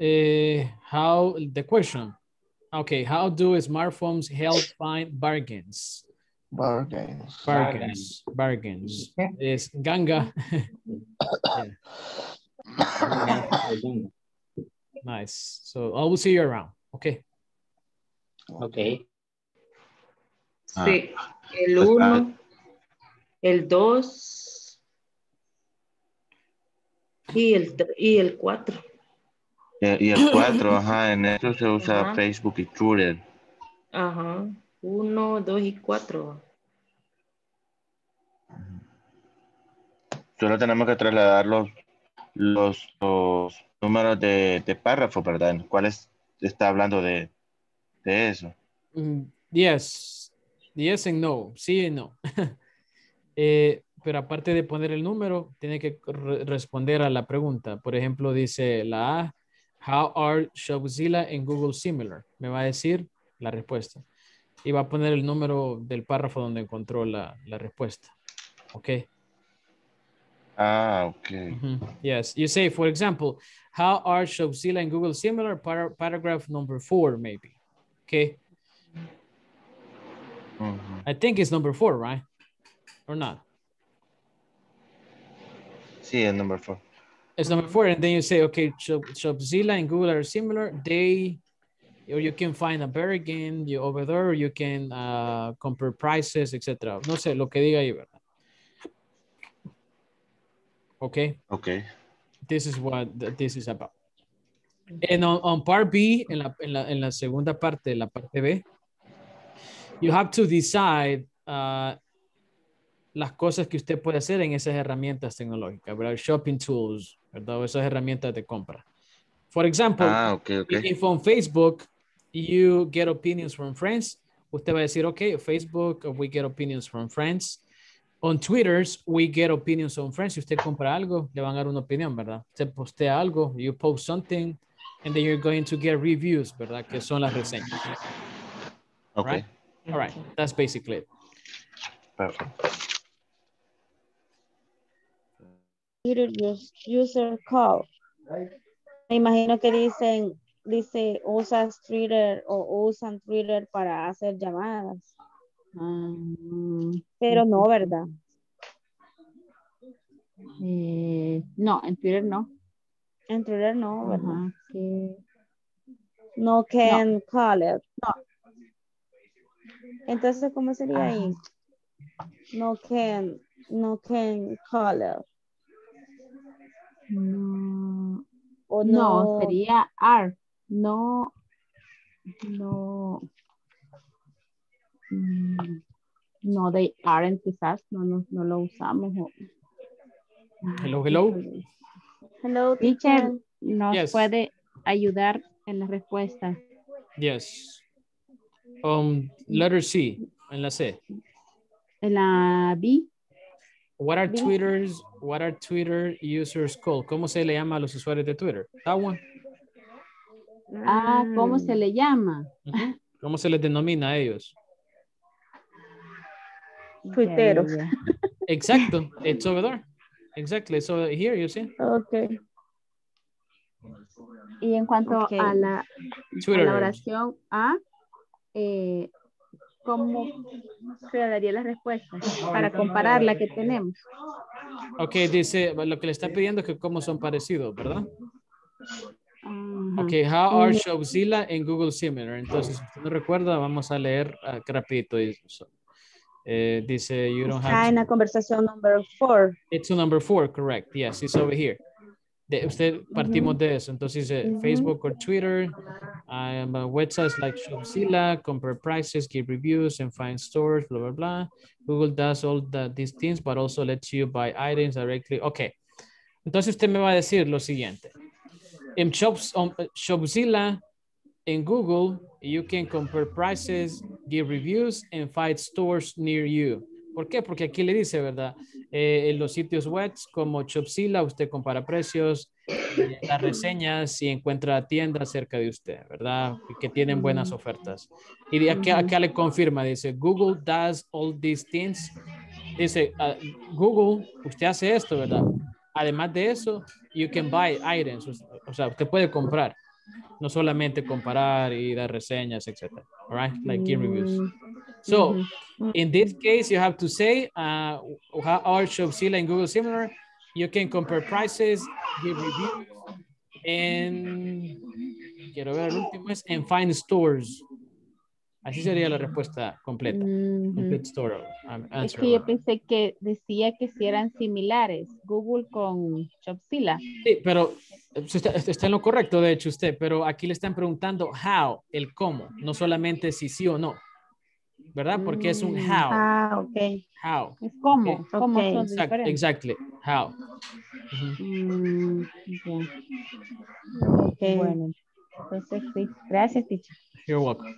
Eh, how the question? Okay, how do smartphones help find bargains? Bargains. Bargains, bargains. Es ganga. Nice. So I will see you around. Okay. Ok. Sí, el Pues, 1, el 2 y el, tre- y el 4. Y, y el 4, ajá, en eso se usa Ajá. Facebook y Twitter. Ajá. 1, 2 y 4. Solo tenemos que trasladar los, los, los números de, de párrafo, ¿verdad? En cuáles está hablando de, de eso. Mm, yes. Yes and no. Sí y no. Eh, pero aparte de poner el número, tiene que re- responder a la pregunta. Por ejemplo, dice la A, how are Shopzilla en Google similar? Me va a decir la respuesta. Y va a poner el número del párrafo donde encontró la, la respuesta. Ok. Ah, ok. Mhm. Yes. You say, for example, how are Shopzilla and Google similar? Par- paragraph number four, maybe. Okay. Ujú. I think it's number four, right? Or not? Sí, el number 4. It's number four. And then you say, okay, Shop, Shopzilla and Google are similar. They, or you can find a bargain you over there, you can uh, compare prices, etc. No sé, lo que diga ahí, ¿verdad? Okay. Ok. This is what this is about. And on, on part B, en la, en, la, en la segunda parte, la parte B, you have to decide uh, las cosas que usted puede hacer en esas herramientas tecnológicas, ¿verdad? Shopping tools, ¿verdad? O esas herramientas de compra. For example, Ah, ok, ok. if on Facebook you get opinions from friends, usted va a decir, okay, Facebook, we get opinions from friends. On Twitter, we get opinions on friends. Si usted compra algo, le van a dar una opinión, ¿verdad? Usted postea algo, you post something, and then you're going to get reviews, ¿verdad? Que son las reseñas. Ok. Right? All right, that's basically it. Perfecto. Twitter use- user call. Me imagino que dicen, dice, usas Twitter o usan Twitter para hacer llamadas. Ah, Pero no, ¿verdad? eh, no, en Twitter no. En Twitter no, ¿verdad? No can call it. No. Entonces, ¿cómo sería ahí? No can, no can call it. No, O no, no, sería are. No, no. mm, No, they aren't quizás, no, no, no lo usamos. Hello, hello. Hello, teacher. nos Yes. puede ayudar en la respuesta. Yes. Um, letter C, en la C. En la B, What are. Twitter's, what are Twitter users called? ¿Cómo se le llama a los usuarios de Twitter? That one. ah, ¿cómo Mm. se le llama? ¿Cómo se les denomina a ellos? Ya, Exacto. It's over there. Exactly. So here you see. Ok. Y en cuanto Ok. a la, a Twitter. la oración A, eh, ¿cómo se daría la respuesta? Para comparar la que tenemos. Ok, dice, lo que le está pidiendo es que cómo son parecidos, ¿verdad? Ok, how are Mm. Shopzilla and Google similar? Entonces, si usted no recuerda, vamos a leer ah, rapidito. Eh, dice, you don't Está have en la conversación number four. It's to number four, correct. Yes, it's over here. De, usted partimos de eso. Entonces, Ujú. Facebook or Twitter, um, uh, websites like Shopzilla, compare prices, give reviews, and find stores, blah, blah, blah. Google does all the, these things, but also lets you buy items directly. Ok. Entonces, usted me va a decir lo siguiente. In Shops, on, uh, Shopzilla, in Google, you can compare prices, give reviews, and find stores near you. ¿Por qué? Porque aquí le dice, ¿verdad? Eh, en los sitios web como Shopzilla, usted compara precios, eh, las reseñas y encuentra tiendas cerca de usted, ¿verdad? Que tienen buenas ofertas. Y de aquí, acá le confirma, dice, Google does all these things. Dice, ah, Google, usted hace esto, ¿verdad? Además de eso, you can buy items, o sea, usted puede comprar, no solamente comparar y dar reseñas, etc. All right, like give reviews. Mm, So, in this case, you have to say, uh, how are Shopzilla and Google similar? You can compare prices, give reviews, and quiero ver el último es and find stores. Así sería la respuesta completa. Complete store um, Es answer. que yo pensé que decía que si eran similares, Google con Shopzilla. Sí, pero eh, está, está en lo correcto, de hecho, usted, pero aquí le están preguntando how, el cómo, no solamente si sí o no, ¿verdad? Porque es un Mm, how, Ah, ok. how. Es cómo Ok. son Exact- diferentes. exactly, how. Mm, ya. Ok. Bueno, entonces sí. Gracias, teacher. You're welcome.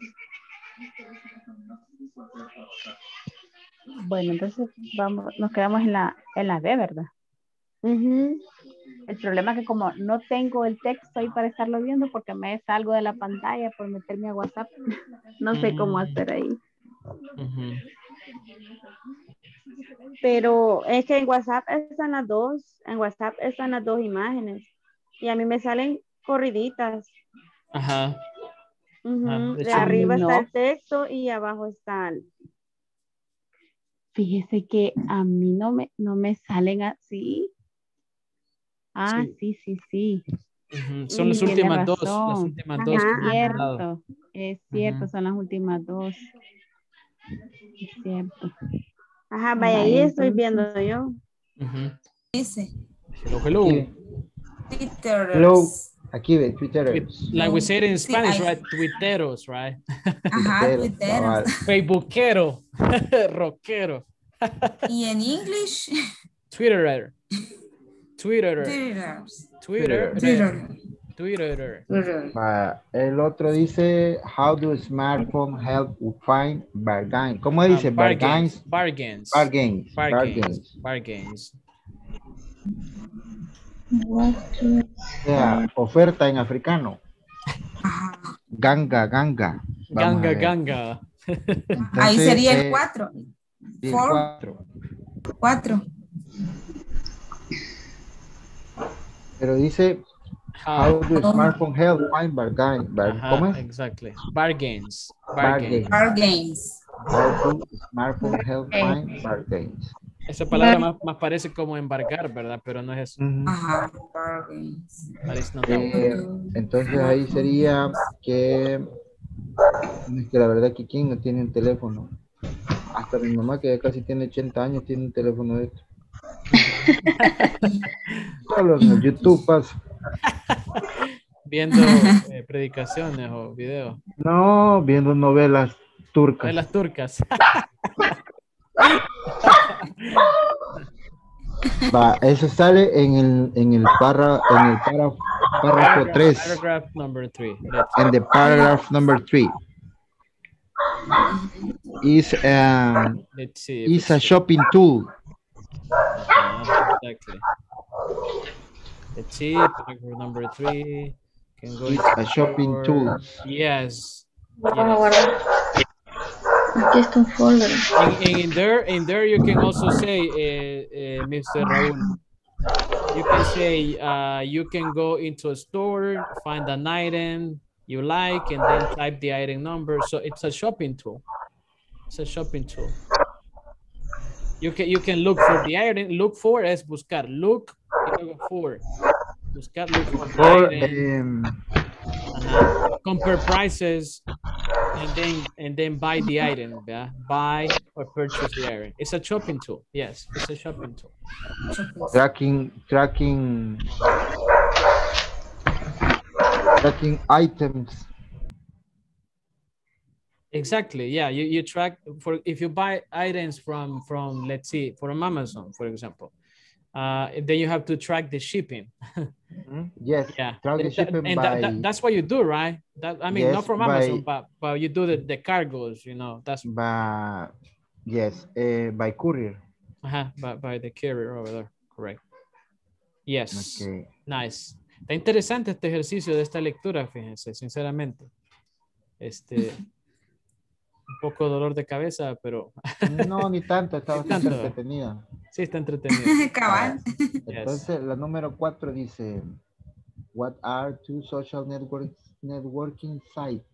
Bueno, entonces vamos, nos quedamos en la, en la B, ¿verdad? Ujú. El problema es que como no tengo el texto ahí para estarlo viendo porque me salgo de la pantalla por meterme a WhatsApp, no sé cómo Mm. hacer ahí. Ujú. Pero es que en WhatsApp están las dos, en WhatsApp están las dos imágenes y a mí me salen corriditas. Ajá. Ah, de arriba no. está el texto y abajo está el... Fíjese que a mí no me, no me salen así. Ah, sí, sí, sí. Son las últimas dos, las últimas Ajá, dos. hablado. Cierto, es cierto, son las últimas dos. Es cierto. Ajá, vaya, ahí estoy viendo yo. Dice, Hello, hello. Hello, aquí ve Twitter. With- like we say it in Spanish, right? Twitteros, right? Ajá, Twitteros. Facebookero, rockero, Y en English, Twitterer, Twitterer, Twitterers. Twitter, Twitter. Twitterer. Va, el otro dice, how do smartphone help you find bargain? ¿Cómo Ah, dice? bargains, bargains. bargains, Bargains. bargains, Bargains. bargains. O sea, oferta en africano. Ganga, ganga. Ganga, ganga. Ahí sería eh, el 4. sí, el four. cuatro. 4. Pero dice, how do smartphone help find bargain? Bar- Ajá, ¿Cómo es? exactly. Bargains, Bargains. bargains. Bargains. How do smartphone help find bargains? Esa palabra más, más parece como embarcar, ¿verdad? Pero no es eso. Ajá, Eh, entonces ahí sería que es que la verdad que quién no tiene un teléfono. Hasta mi mamá que ya casi tiene 80 años tiene un teléfono de esto. Solo en el YouTube pasa. Viendo eh, predicaciones o videos. No, viendo novelas turcas. De las turcas. Va, eso sale en el en el parra, en el párrafo, párrafo 3. Paragraph number En the paragraph number 3. Is um, Let's see. if is a it's- shopping tool. Ah, exactly. Let's see. Paragraph number three. Can go It's a shopping tool. A yes. Guardar. Aquí está un folder. And, and in there, in there you can also say, uh, uh, Mr. Raul, you can say, uh, you can go into a store, find an item you like, and then type the item number. So it's a shopping tool. It's a shopping tool. You can you can look for the item. Look for es buscar. Look for. Buscar, look for the Or, item. um, Ajá. Compare prices and then and then buy the item. Yeah, buy or purchase the item. It's a shopping tool. Yes, it's a shopping tool. tracking, tracking, tracking items. Exactly. Yeah, you, you track for if you buy items from from let's see from Amazon, for example, uh, then you have to track the shipping. Yes, Yeah, track the and, that- shipping and by, that, that- that's what you do, right? That I mean, not Yes, from by- Amazon, but but you do the the cargos. You know, that's by, yes, uh, by courier. uh by, by the carrier over there. Correct. Yes. Okay. Nice. Está interesante este ejercicio de esta lectura, fíjense, sinceramente. Este, un poco dolor de cabeza, pero No, ni tanto, está bastante tanto. Sí está entretenido. Cabal. Entonces, la número cuatro dice, what are two social networks, networking sites?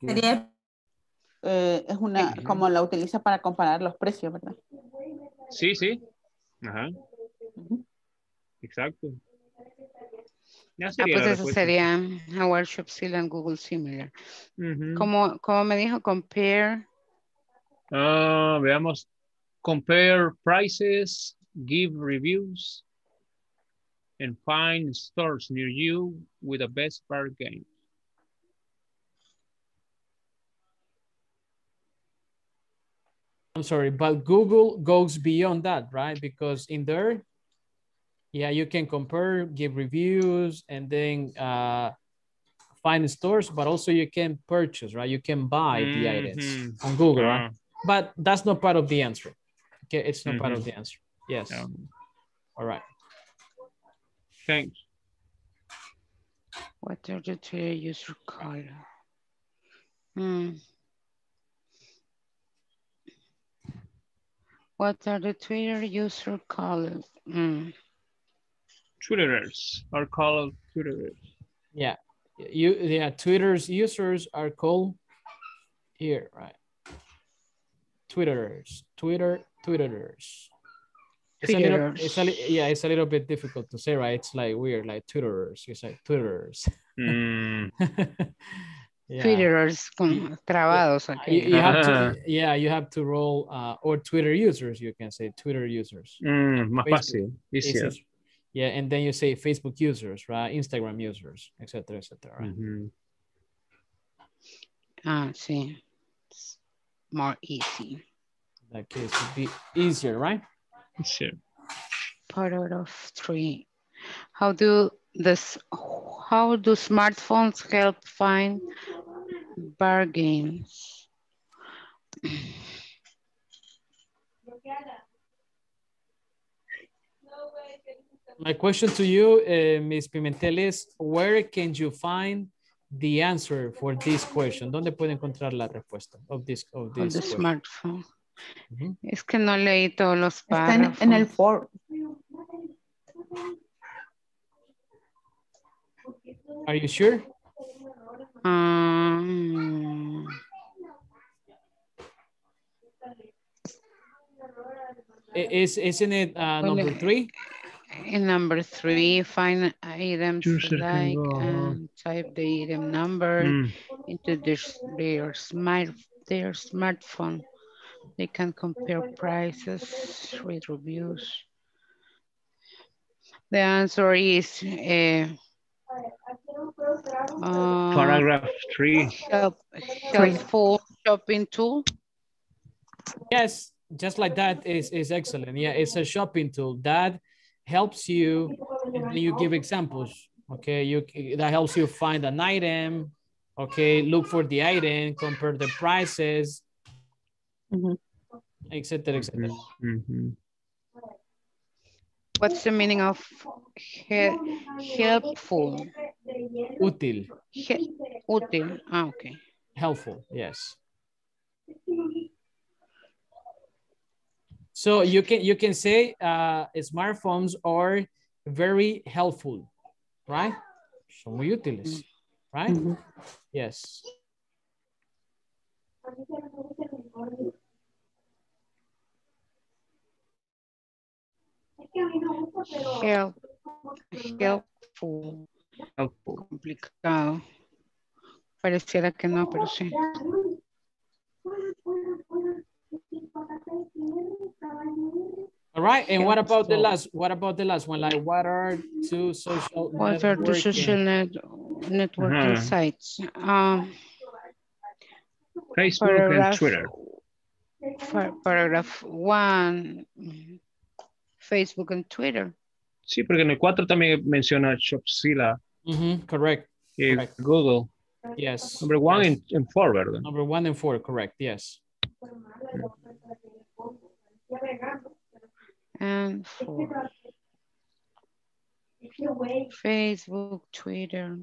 Sería Eh, es una, como la utiliza para comparar los precios, ¿verdad? Sí, sí. Ajá. Exacto. Ya Ah, sería pues la eso sería Our Shop Seal and Google Similar. Como, como me dijo, compare, Ah, veamos. Compare prices, give reviews, and find stores near you with the best bargain. I'm sorry, but Google goes beyond that, right? Because in there, yeah, you can compare, give reviews, and then uh, find stores, but also you can purchase, right? You can buy the items Mhm. on Google, Ah. right? But that's not part of the answer. Okay, it's not part of Mhm. the answer. Yes. All right. Thanks. what are the Twitter user color? Hmm. What are the Twitter user colors? Hmm. Twitterers are called Twitterers. Yeah. You yeah, Twitter's users are called here, right? Twitterers, Twitter, Twitterers. It's a little, it's a, yeah, it's a little bit difficult to say, right? It's like weird, like Twitterers. It's like Twitterers. Mm. Yeah. Twitterers con trabados. You, aquí. you have to, yeah, you have to roll, uh, or Twitter users, you can say Twitter users. Mm, más Facebook fácil, easier. users. Yeah, and then you say Facebook users, right? Instagram users, etc., etc. Right? Mhm. Ah, sí. It's more easy. That case would be easier, right? Sure. Part out of three. How do this? How do smartphones help find bargains? My question to you, uh, Ms. Pimentel, is where can you find the answer for this question? ¿Dónde puede encontrar la respuesta of this of On this the question? smartphone. Es que no leí todos los Está en, en el párrafos. for. Are you sure? Um, Is isn't it uh, number three? In number three, find items User can like uh, and type the item number Mm. into their, their smart their smartphone. They can compare prices, read reviews. The answer is uh, uh, Paragraph three. help, helpful shopping tool. Yes, just like that is is excellent. Yeah, it's a shopping tool that helps you. And you give examples. Okay, you that helps you find an item. Okay, look for the item, compare the prices, etc. etc. Mhm. What's the meaning of he- helpful? Útil. He- Útil. Ah, ok. Helpful, yes. So you can you can say uh, smartphones are very helpful, right? Son muy útiles, right? Yes. Help. Helpful. Complicado. Pareciera que no, pero sí. All right, and what about the last? What about the last one? Like, what are two social What are the social networking- net networking Ajá. sites? Um, Facebook and Twitter. paragraph one, Facebook and Twitter. Sí, porque en el 4 también menciona Shopzilla, Mhm, correct. y Correct. Google. Yes. Number one yes. and, and four, ¿verdad? Number one and four, correct, yes. And four. Facebook, Twitter.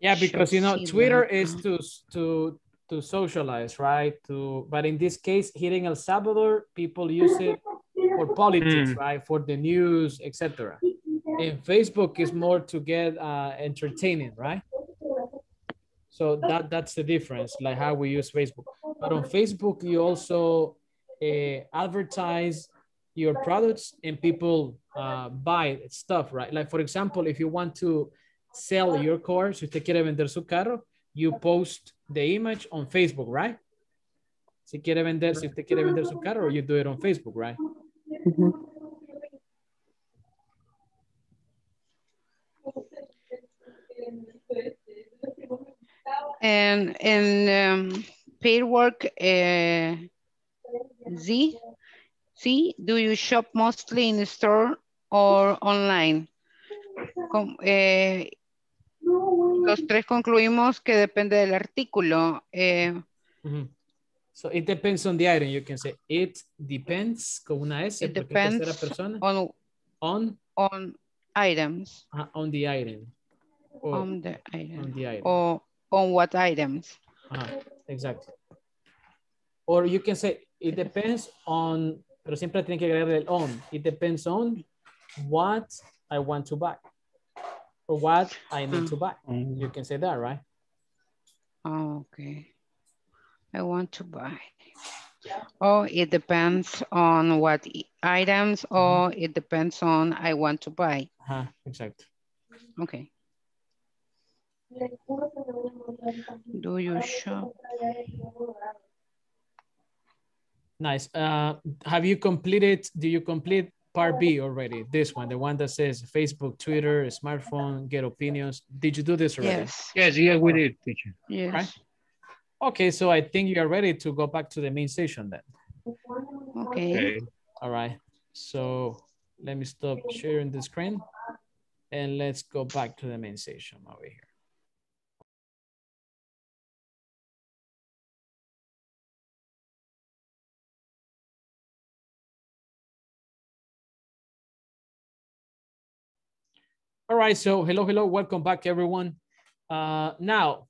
Yeah, because you know, Twitter is to to to socialize, right? To but in this case, here in El Salvador, people use it for politics, Mm. right? For the news, etc. And Facebook is more to get uh, entertaining, right? So that that's the difference, like how we use Facebook. But on Facebook, you also uh, advertise your products and people uh, buy stuff, right? Like for example, if you want to sell your car, si usted quiere vender su carro, you post the image on Facebook, right? Si quiere vender, si usted quiere vender su carro, you do it on Facebook, right? And in um, paid work, uh, Z, C, do you shop mostly in store or online? Com- eh, los tres concluimos que depende del artículo. Eh, Mhm. So it depends on the item. You can say it depends con una S it depends persona. on, On, on items, uh, on the item. Or on the item, on the item. On what items. Ajá, exactly. Or you can say, it depends on, pero siempre tiene que agregar el on. It depends on what I want to buy. Or what I need to buy. Mm-hmm. You can say that, right? Oh, okay. I want to buy. Oh, it depends on what items or mm-hmm. it depends on I want to buy. Ajá, exacto. Okay. Do you shop? Nice. Uh, have you completed, do you complete part B already? This one, the one that says Facebook, Twitter, smartphone, get opinions. Did you do this already? Yes. Yes, yeah, we did, teacher. Yes. Right? Okay, so I think you are ready to go back to the main session then. Okay. Okay. All right. So let me stop sharing the screen and let's go back to the main session over here. All right, so hello, hello, welcome back everyone. Uh, now,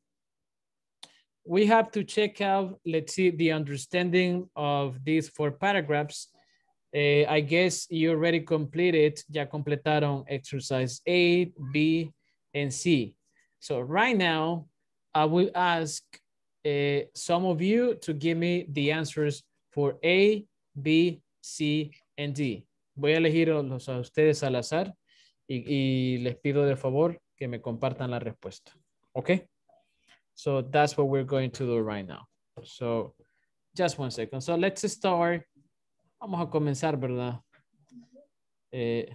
we have to check out, let's see, the understanding of these four paragraphs. Eh, I guess you already completed, ya completaron exercise A, B, and C. So right now, I will ask eh, some of you to give me the answers for A, B, C, and D. Voy a elegir a ustedes al azar y, y les pido de favor que me compartan la respuesta. Okay? So that's what we're going to do right now. So just one second. So let's start. Vamos a comenzar, ¿verdad? Eh,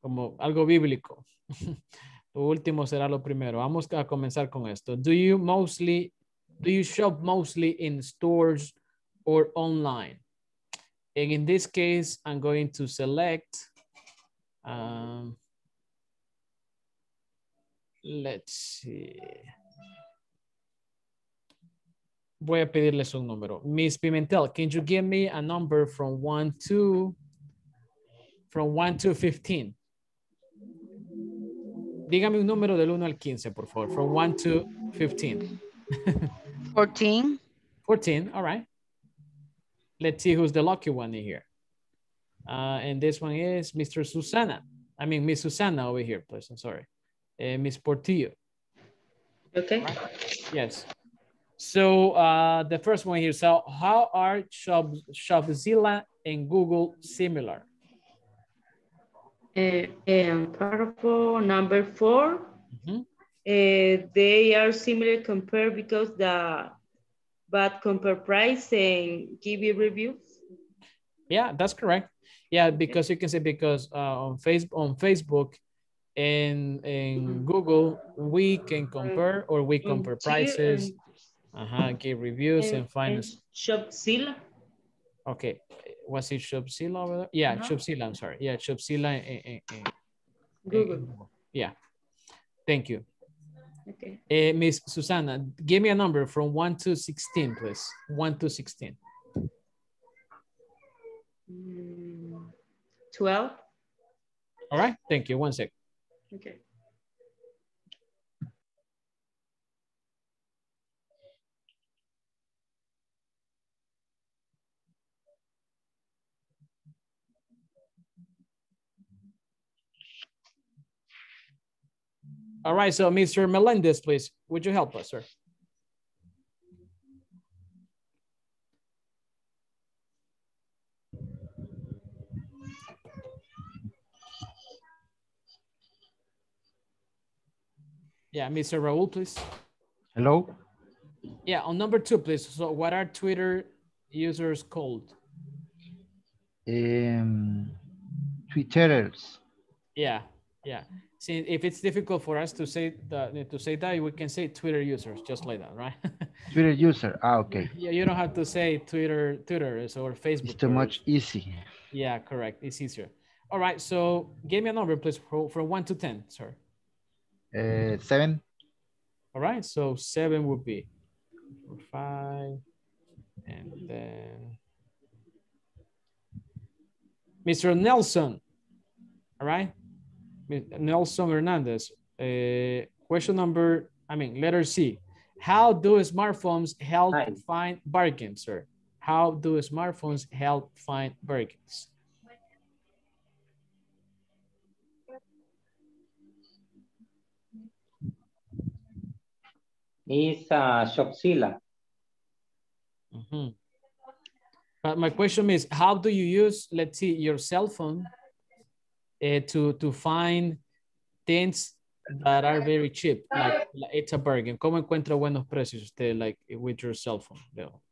como algo bíblico. lo último será lo primero. Vamos a comenzar con esto. Do you mostly, do you shop mostly in stores or online? And in this case, I'm going to select, um, let's see. Voy a pedirles un número. Miss Pimentel, can you give me a number from one to, from one to 15? Dígame un número del 1 al 15, por favor. From 1 to 15. 14. 14, all right. Let's see who's the lucky one in here. Uh, and this one is Mr. Susana. I mean, Miss Susana over here, please. I'm sorry. Uh, Miss Portillo. Okay. Yes. So uh, the first one here. So how are Shop, Shopzilla and Google similar? Uh, and number 4 Mhm. uh, they are similar compared because the but compare price and give you reviews. Yeah, that's correct. Yeah, because you can say because uh, on Facebook on Facebook and in Google we can compare or we compare prices, uh-huh, give reviews and find us. Shopzilla. Okay, was it Shopzilla over there? Yeah, Uh-huh. Shopzilla. I'm sorry. Yeah, Shopzilla. and- and- and- Google. Yeah. Thank you. Okay. Eh, Miss Susana, give me a number from 1 to 16, please. 1 to 16. Mm, 12. All right. Thank you. One sec. Okay. All right. So, Mr. Melendez, please, would you help us, sir? Yeah, Mr. Raul, please. Hello. Yeah, on number two, please. So what are Twitter users called? Um, Twitterers. Yeah, yeah. See, if it's difficult for us to say that, to say that, we can say Twitter users, just like that, right? Twitter user. Ah, okay. yeah, you don't have to say Twitter, Twitterers or Facebook. It's too much easy. Yeah, correct. It's easier. All right, so give me a number, please, from, from one to 10, sir. Uh, seven. All right, so seven would be four, five, and then Mr. Nelson. All right, Nelson Hernandez. Uh, question number, I mean, letter C. How do smartphones help find bargains, sir? How do smartphones help find bargains? Is uh, Shopzilla. Mhm. But my question is, how do you use, let's see, your cell phone uh, to, to find things that are very cheap? Like, it's a bargain. ¿Cómo encuentra buenos precios usted, like, with your cell phone?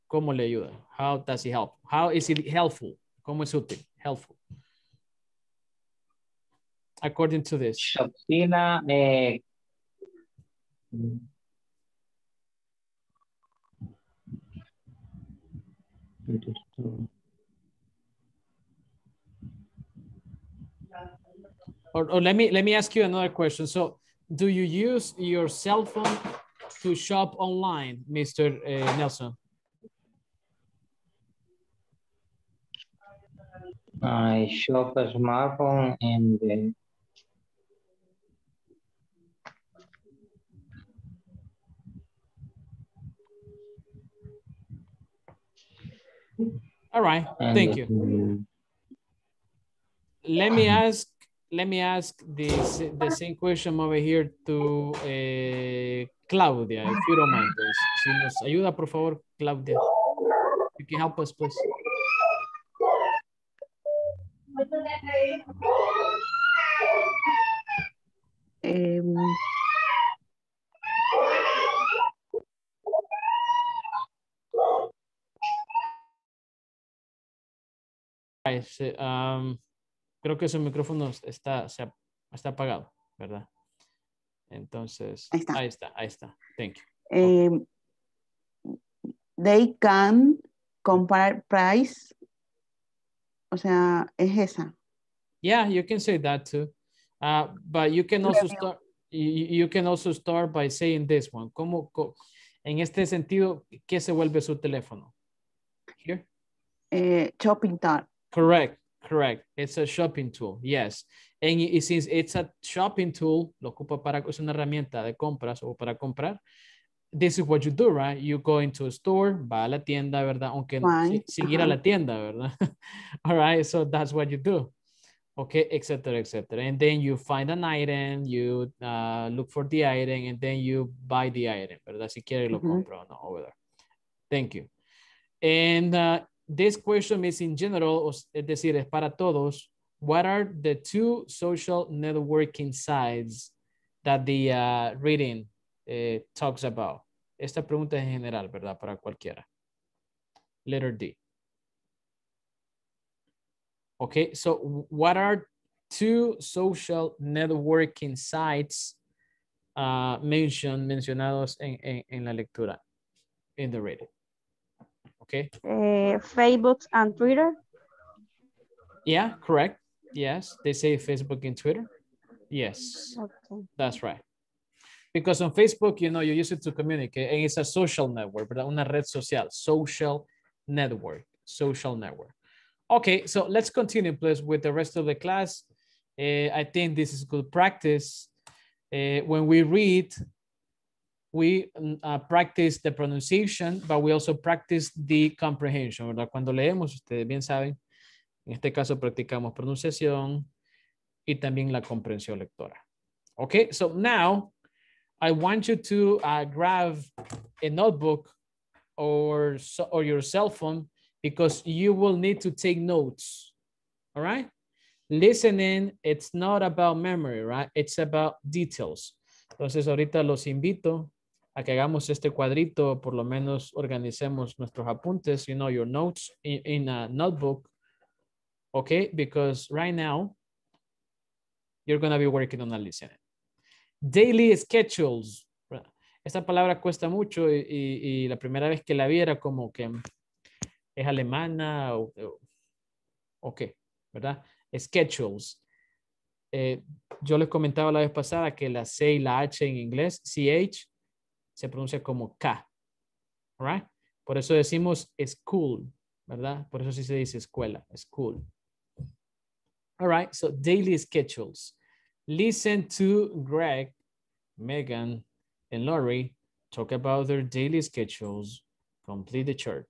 ¿Cómo le ayuda? How does it help? How is it helpful? ¿Cómo es útil? Helpful. According to this. Shopzilla. Eh, Or, or let me let me ask you another question. So, do you use your cell phone to shop online, Mr. uh, Nelson? I shop a smartphone and All right, thank you. Let me ask. Let me ask this the same question over here to uh, Claudia, if you don't mind, please. Si nos ayuda, por favor, Claudia. You can help us, please. Em, Ay, se- um, creo que su micrófono está, se está apagado, ¿verdad? Entonces, ahí está, ahí está. Thank you. em, they can compare price. O sea, es esa. Yeah, you can say that too. Uh, but you can also start, you, you can also start by saying this one. ¿Cómo, en este sentido, ¿qué se vuelve su teléfono? Here? Eh, shopping cart. Correct, correct. It's a shopping tool. Yes. And y- since it's a shopping tool, lo ocupa para, es una herramienta de compras o para comprar. This is what you do, right? You go into a store, va a la tienda, ¿verdad? Aunque si- Right, sin ir a la tienda, ¿verdad? All right, so that's what you do. Okay, etc., etc. And then you find an item, you uh, look for the item, and then you buy the item, ¿verdad? Si quiere lo Ujú. compra o no, over there. Thank you. And uh, this question is in general, es decir, es para todos. What are the two social networking sites that the uh, reading eh, talks about? Esta pregunta es en general, ¿verdad? Para cualquiera. Letter D. Okay, so what are two social networking sites uh, mentioned, mencionados en, en, en la lectura, in the reading? Okay. Eh, Facebook and Twitter. Yeah, correct. Yes, they say Facebook and Twitter. Yes, Okay. that's right. Because on Facebook, you know, you use it to communicate and it's a social network, but Una red social, social network, social network. Okay, so let's continue please with the rest of the class. Eh, I think this is good practice. Eh, when we read, we mm, uh, practice the pronunciation, but we also practice the comprehension, ¿verdad? Cuando leemos, ustedes bien saben, en este caso practicamos pronunciación y también la comprensión lectora. Okay, so now I want you to uh, grab a notebook or, or your cell phone because you will need to take notes. All right? Listening, it's not about memory, right? It's about details. Entonces, ahorita los invito a que hagamos este cuadrito, por lo menos organicemos nuestros apuntes, you know, your notes in, a notebook, okay? Because right now, you're going to be working on a listening. Daily schedules. Esta palabra cuesta mucho y, la primera vez que la vi era como que es alemana o- o qué, ¿verdad? Schedules. Eh, yo les comentaba la vez pasada que la C y la H en inglés, CH, se pronuncia como K. Right? Por eso decimos school, ¿verdad? Por eso sí se dice escuela, school. All right, so daily schedules. Listen to Greg, Megan, and Laurie talk about their daily schedules, complete the chart.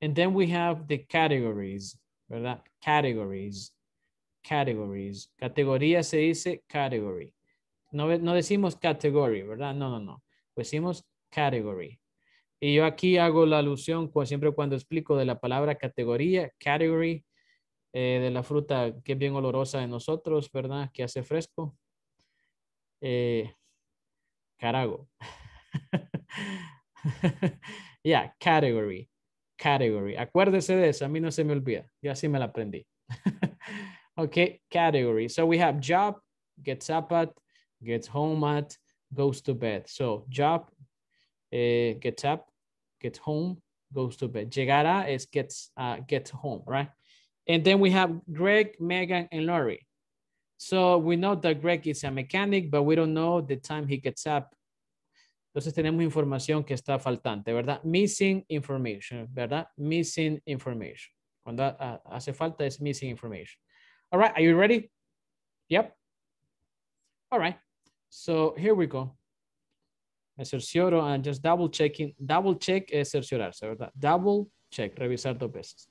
And then we have the categories, ¿verdad? Categories, categories. Categoría se dice category. No, no decimos category, ¿verdad? No, no, no. Decimos category. Y yo aquí hago la alusión cu- siempre cuando explico de la palabra categoría, category, eh, de la fruta que es bien olorosa de nosotros, ¿verdad? Que hace fresco. Eh, carago. yeah, category. Category. Acuérdese de eso, a mí no se me olvida. Yo así me la aprendí. okay, category. So we have job, gets up at, gets home at, goes to bed. So job, eh, gets up, gets home, goes to bed. Llegará is gets, uh, gets home, right? And then we have Greg, Megan, and Lori. So we know that Greg is a mechanic, but we don't know the time he gets up. Entonces tenemos información que está faltante, ¿verdad? Missing information, ¿verdad? Missing information. Cuando ah, hace falta es missing information. All right, are you ready? Yep. All right. So here we go. Cercioro and just double checking. Double check es cerciorarse, ¿verdad? Double check, revisar dos veces.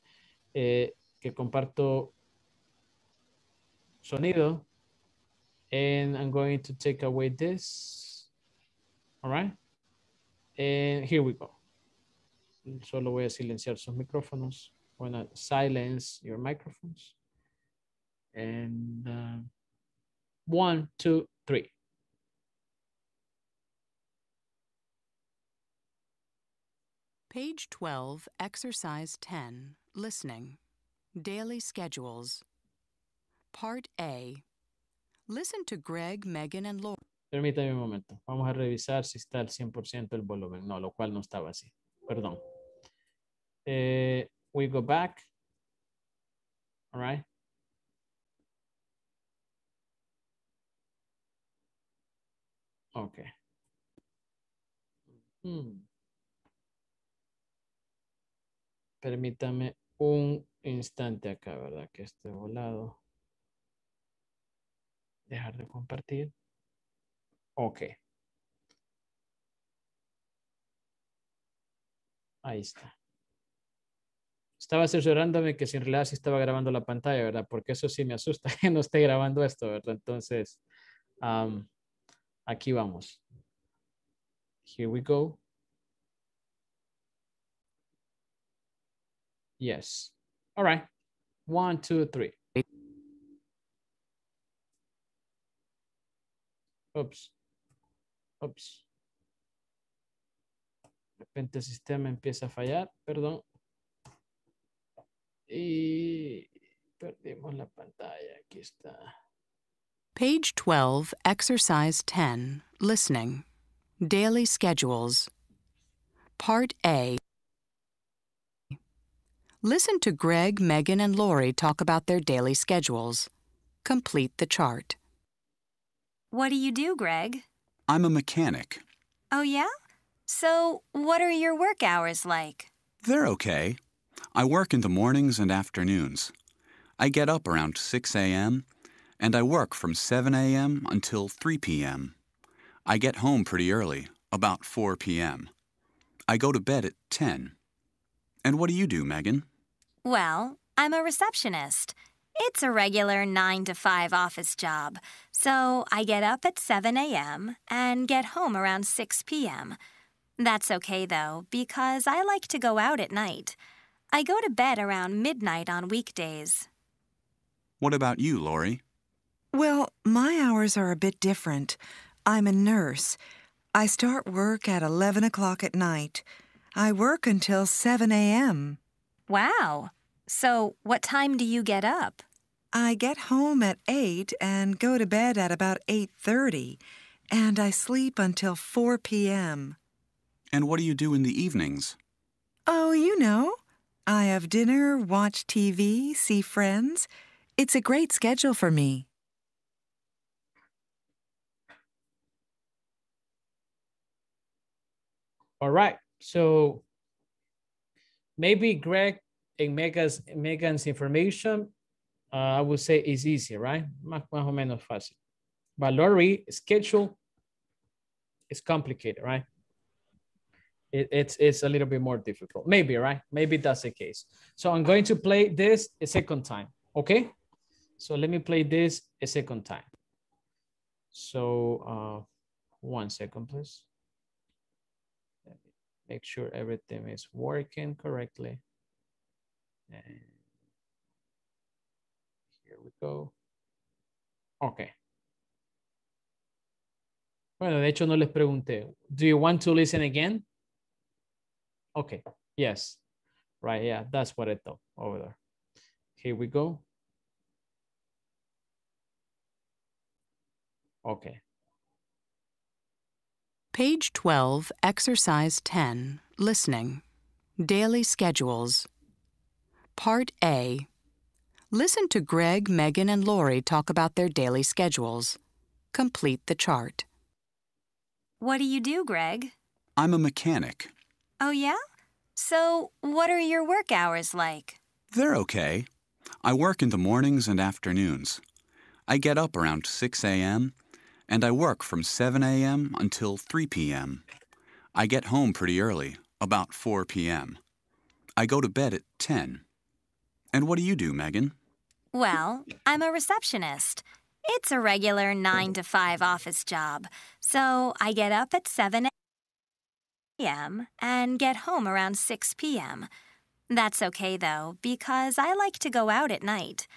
Eh, que comparto sonido. And I'm going to take away this. All right. And here we go. Solo voy a silenciar sus micrófonos. Wanna silence your microphones. And uh, one, two, three. Page 12, Exercise 10, Listening. Daily Schedules. Part A. Listen to Greg, Megan, and Laura. Permítame un momento. Vamos a revisar si está al 100% el volumen. No, lo cual no estaba así. Perdón. Eh, we go back. All right. Okay. Hmm. Permítame un instante acá, ¿verdad? Que esté volado. Dejar de compartir. Ok. Ahí está. Estaba asesorándome que si en realidad sí estaba grabando la pantalla, ¿verdad? Porque eso sí me asusta que no esté grabando esto, ¿verdad? Entonces, aquí vamos. Here we go. Yes. All right. One, two, three. Oops. Oops. De repente el sistema empieza a fallar, perdón. Y perdimos la pantalla. Aquí está. Page 12, Exercise 10, Listening. Daily Schedules. Part A. Listen to Greg, Megan, and Lori talk about their daily schedules. Complete the chart. What do you do, Greg? I'm a mechanic. Oh, yeah? So, what are your work hours like? They're okay. I work in the mornings and afternoons. I get up around 6 a.m. and I work from 7 a.m. until 3 p.m. I get home pretty early, about 4 p.m. I go to bed at 10. And what do you do, Megan? Well, I'm a receptionist. It's a regular 9 to 5 office job, so I get up at 7 a.m. and get home around 6 p.m. That's okay though, because I like to go out at night. I go to bed around midnight on weekdays. What about you, Lori? Well, my hours are a bit different. I'm a nurse. I start work at 11 o'clock at night. I work until 7 a.m. Wow. So, what time do you get up? I get home at 8 and go to bed at about 8:30, and I sleep until 4 p.m. And what do you do in the evenings? Oh, you know. I have dinner, watch TV, see friends. It's a great schedule for me. All right. So maybe Greg and Megan's, Megan's information, uh, I would say is easy, right? Más, más o menos fácil. But Lori, schedule is complicated, right? It, it's, it's a little bit more difficult. Maybe, right? Maybe that's the case. So I'm going to play this a second time, okay? So let me play this a second time. So uh, one second, please. Make sure everything is working correctly. And here we go. Okay. Bueno, de hecho no les pregunté. Do you want to listen again? Okay, yes. Right, yeah, that's what I thought over there. Here we go. Okay. Page 12, Exercise 10, Listening. Daily Schedules. Part A. Listen to Greg, Megan, and Lori talk about their daily schedules. Complete the chart. What do you do, Greg? I'm a mechanic. Oh, yeah? So, what are your work hours like? They're okay. I work in the mornings and afternoons. I get up around 6 a.m. and I work from 7 a.m. until 3 p.m. I get home pretty early, about 4 p.m. I go to bed at 10. And what do you do, Megan? Well, I'm a receptionist. It's a regular 9 to 5 office job, so I get up at 7 a.m. and get home around 6 p.m. That's okay though, because I like to go out at night.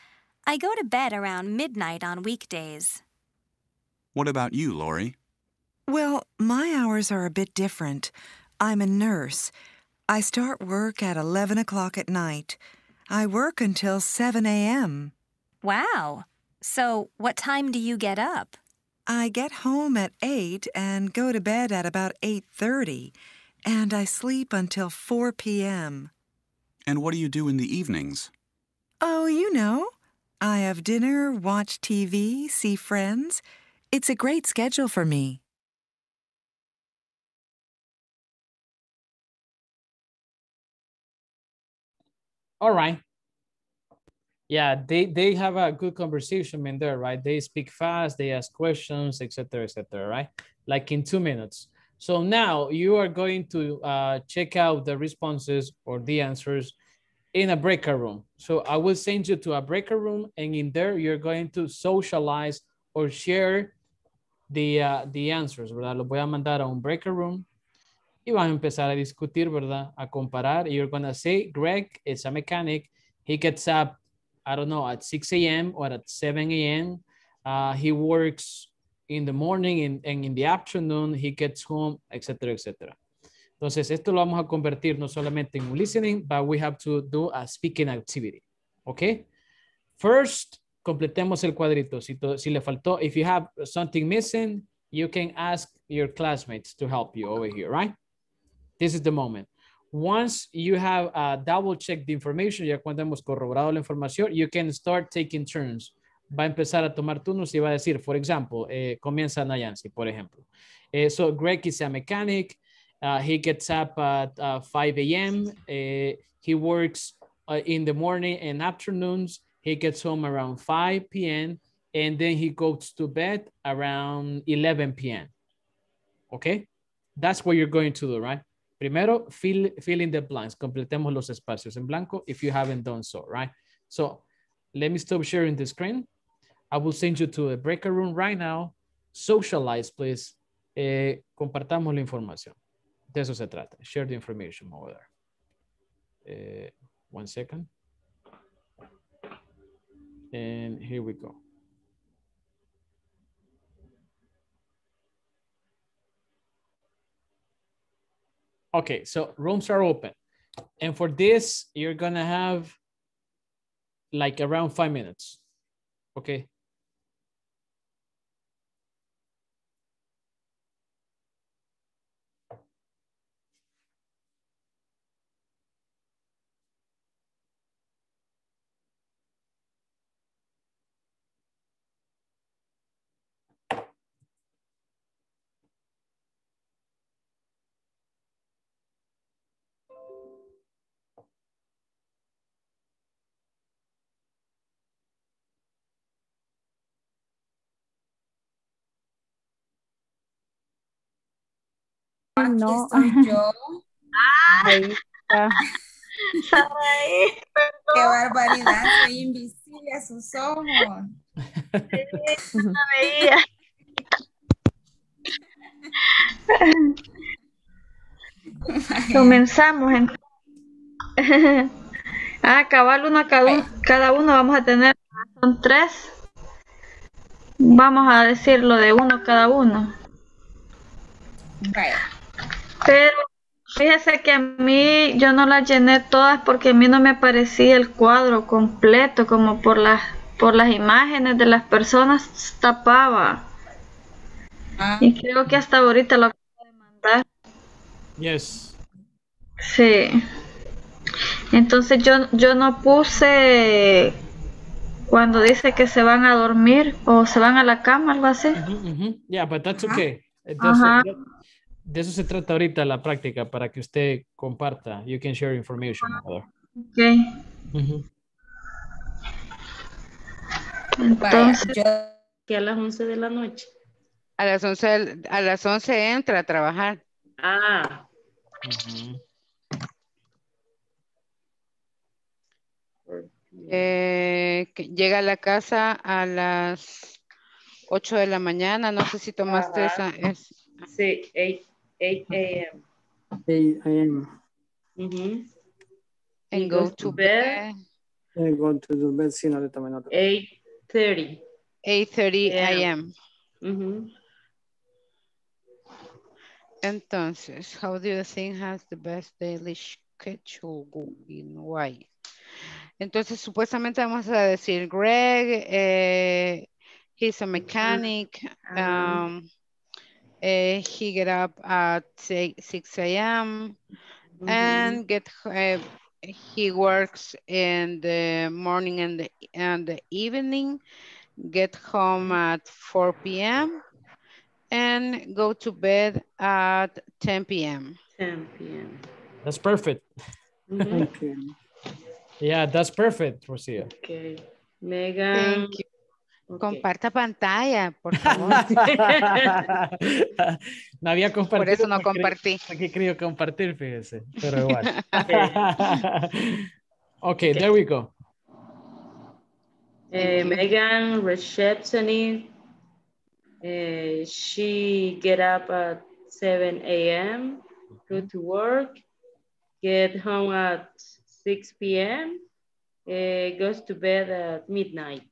I go to bed around midnight on weekdays. What about you, Lori? Well, my hours are a bit different. I'm a nurse. I start work at 11 o'clock at night. I work until 7 a.m. Wow. So, what time do you get up? I get home at 8 and go to bed at about 8:30, and I sleep until 4 p.m. And what do you do in the evenings? Oh, you know. I have dinner, watch TV, see friends. It's a great schedule for me. All right. Yeah, they they have a good conversation in there, right? They speak fast, they ask questions, etc., etc., right? Like in two minutes. So now you are going to uh, check out the responses or the answers in a breaker room. So I will send you to a breaker room and in there you're going to socialize or share the, uh, the answers, ¿verdad? Los voy a mandar a un breaker room y van a empezar a discutir, ¿verdad? A comparar. You're going to say, Greg is a mechanic. He gets up, I don't know, at 6 a.m. or at 7 a.m. Uh, he works in the morning and, and in the afternoon he gets home, etcétera, etcétera. Entonces, esto lo vamos a convertir no solamente en un listening, but we have to do a speaking activity. ¿Ok? First, completemos el cuadrito. Si, le faltó, if you have something missing, you can ask your classmates to help you over here, right? This is the moment. Once you have uh, double checked the information, ya cuando hemos corroborado la información, you can start taking turns. Va a empezar a tomar turnos y va a decir, for example, eh, comienza Nayansi, por ejemplo. Eh, so Greg is a mechanic. Uh, he gets up at uh, 5 a.m. Uh, he works uh, in the morning and afternoons. He gets home around 5 p.m. and then he goes to bed around 11 p.m. Okay? That's what you're going to do, right? Primero, fill, fill in the blanks. Completemos los espacios en blanco if you haven't done so, right? So let me stop sharing the screen. I will send you to a breaker room right now. Socialize, please. Eh, compartamos la información. De eso se trata. Share the information over there. Uh, one second. And here we go. Okay, so rooms are open. And for this, you're gonna have like around five minutes. Okay. Ah, Ay, no. Soy yo. Ahí está. Qué barbaridad, soy invisible a sus ojos. No veía. Comenzamos. en- ah, cabal, uno cada, uno, cada uno vamos a tener, son tres. Vamos a decirlo de uno cada uno. Vaya. Pero fíjese que a mí yo no las llené todas porque a mí no me aparecía el cuadro completo, como por las por las imágenes de las personas tapaba. Ah, Y creo que hasta ahorita lo acabo de mandar. Yes. Sí. Entonces yo, yo no puse cuando dice que se van a dormir o se van a la cama, algo así. Yeah, but that's okay. Entonces. De eso se trata ahorita la práctica para que usted comparta. You can share information. Ok. Mhm. vaya, Entonces, yo Que a las 11 de la noche. A las 11, del- a las 11 entra a trabajar. Ah, Ujú. Eh, que llega a la casa a las 8 de la mañana. No sé si tomaste Ajá. esa. Es, sí, 8, 8 a.m. 8 a.m. Mhm. and He go to to bed And go to the bed, sí, no le tomé nota. 8.30 8.30 a.m. a.m. Mhm. Entonces, how do you think has the best daily schedule going? Why? Entonces, supuestamente vamos a decir Greg, eh, he's a mechanic, Ajá. um, eh, he get up at 6 a.m. Mhm. and get uh, he works in the morning and the and the evening get home at 4 p.m and go to bed at 10 p.m 10 p.m. That's perfect. Mhm. Okay. Yeah, that's perfect, Rocio. Okay. Megan. Thank you. Comparta pantalla, por favor. no había compartido. Por eso no compartí. Aquí quería compartir, fíjese, pero igual. okay, there we go. Uh, Megan, receptionist. Uh, she get up at 7 a.m., go to work, get home at 6 p.m., uh, goes to bed at midnight.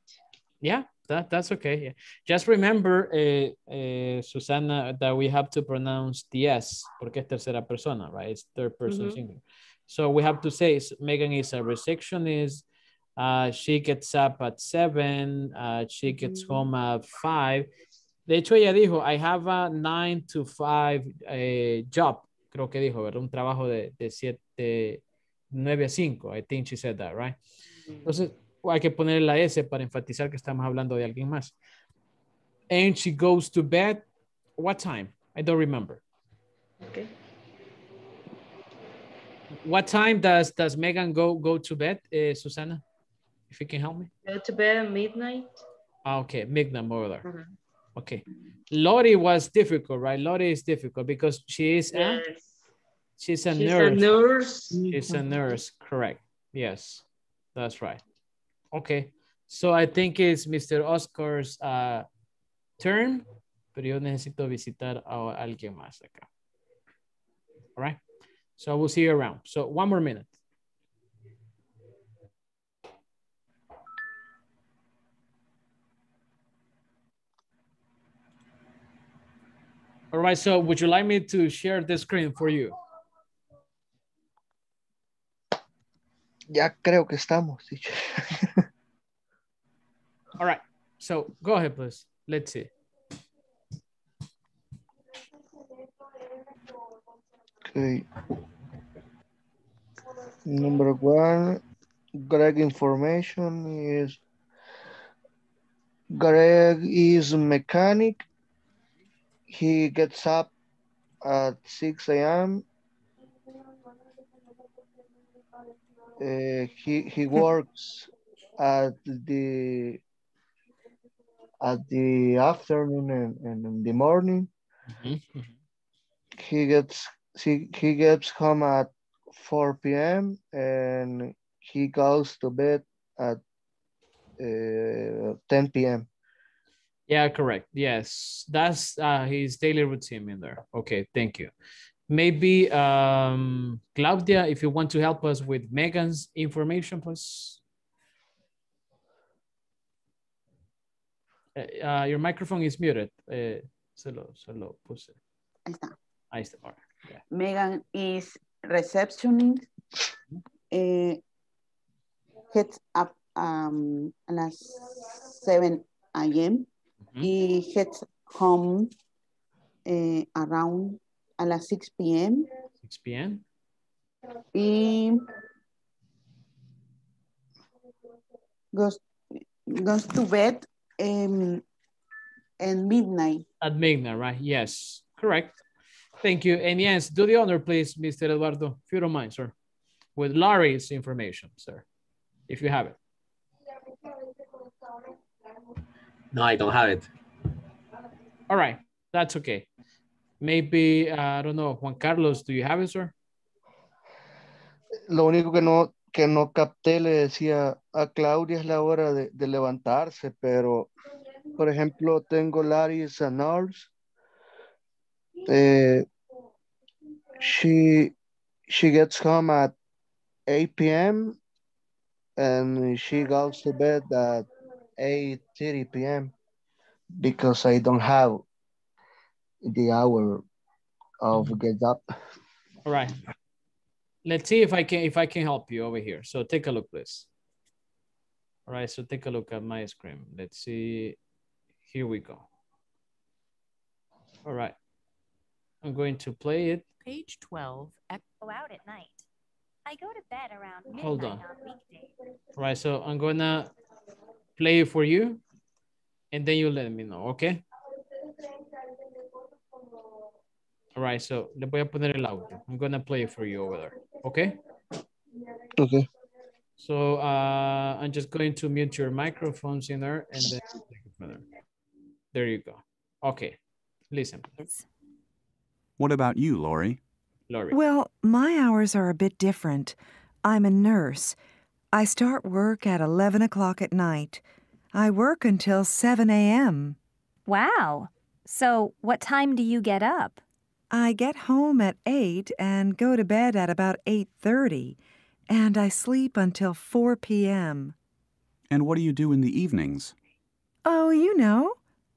Yeah, that, that's okay. Yeah. Just remember, uh, uh, Susana, that we have to pronounce the S, porque es tercera persona, right? It's third person Mhm. singular. So we have to say Megan is a receptionist. Uh, she gets up at seven. Uh, she gets home at five. De hecho, ella dijo, I have a nine to five eh, job. Creo que dijo, ¿verdad? Un trabajo de, de siete, nueve a cinco. I think she said that, right? Entonces, hay que poner la S para enfatizar que estamos hablando de alguien más. And she goes to bed. What time? I don't remember. Okay. What time does does Megan go go to bed, uh, Susana? If you can help me. Go to bed at midnight. Ah, okay, over there. Mhm. Okay. Lori was difficult, right? Lori is difficult because she is a, Yes. she's a She's a nurse. nurse. She's a nurse, correct. Yes, that's right. Okay, so I think it's Mr. Oscar's uh, turn, pero yo necesito visitar a alguien más acá. All right, so I will see you around. So one more minute. All right, so would you like me to share the screen for you? Ya creo que estamos. All right, so go ahead, please. Let's see. Okay. Number one, Greg information is Greg is mechanic. He gets up at 6 a.m. Uh, he he works at the at the afternoon and, and in the morning. He gets he, he gets home at 4 p.m. and he goes to bed at uh, 10 p.m. Yeah, correct. Yes, that's uh, his daily routine in there. Okay, thank you. Maybe um, Claudia, if you want to help us with Megan's information, please. Uh, uh, your microphone is muted. Uh, se lo, se lo puse. Ahí está. Ahí está. right. Yeah. Megan is receptionist. Eh, gets up um, at las 7 a.m. He gets home eh, around a las 6 p.m. 6 p.m. y goes, goes to bed um, at midnight. At midnight, right? Yes, correct. Thank you. And yes, do the honor, please, Mr. Eduardo, if you don't mind, sir, with Larry's information, sir, if you have it. No, I don't have it. All right, that's okay. Maybe, uh, I don't know, Juan Carlos, do you have it, sir? Lo único que no, que no capté, le decía a Claudia es la hora de, levantarse, pero, por ejemplo, tengo Larry nurse. Eh, she, she gets home at 8 p.m. and she goes to bed at 8.30 p.m. because I don't have the hour of mm-hmm. get up. All right. Let's see if I can if I can help you over here. So take a look, please. All right, so take a look at my screen. Let's see. Here we go. All right. I'm going to play it. Page 12. Go out at night. I go to bed around midnight Hold on. weekdays. All right, so I'm gonna play it for you and then you let me know, okay? All right, so le voy a poner el audio. I'm gonna play it for you over there, okay? Okay. So uh, I'm just going to mute your microphones in there and then take it from there. There you go. Okay, listen. What about you, Lori? Lori. Well, my hours are a bit different. I'm a nurse. I start work at 11 o'clock at night. I work until 7 a.m. Wow. So what time do you get up? I get home at 8 and go to bed at about 8:30, and I sleep until 4 p.m. And what do you do in the evenings? Oh, you know.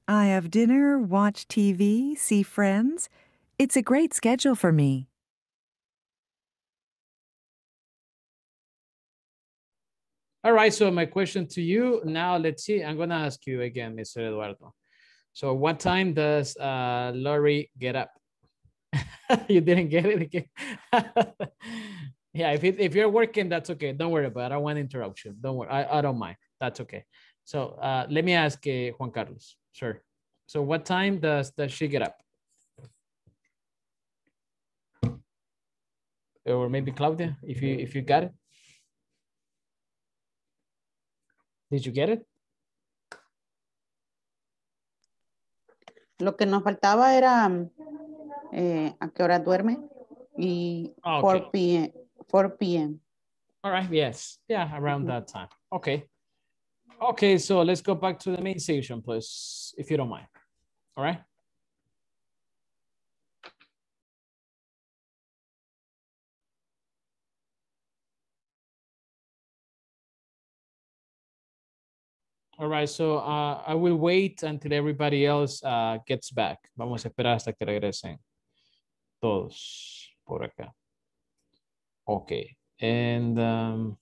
I have dinner, watch TV, see friends. It's a great schedule for me. All right, so my question to you now, let's see. I'm gonna ask you again, Mr. Eduardo. So what time does uh, Lori get up? you didn't get it again. yeah, if, it, if you're working, that's okay. Don't worry about it. I don't want interruption. Don't worry. I, I don't mind. That's okay. So uh, let me ask uh, Juan Carlos, sir. So what time does, does she get up? Or maybe Claudia, if you if you got it. Did you get it? Lo que nos faltaba era eh, a qué hora duerme y Ah, 4 p.m. 4 p.m. All right, yes. Yeah, around that time. Okay. Okay, so let's go back to the main station, please, if you don't mind. All right. All right, so uh, I will wait until everybody else uh, gets back. Vamos a esperar hasta que regresen todos por acá. Okay, and um,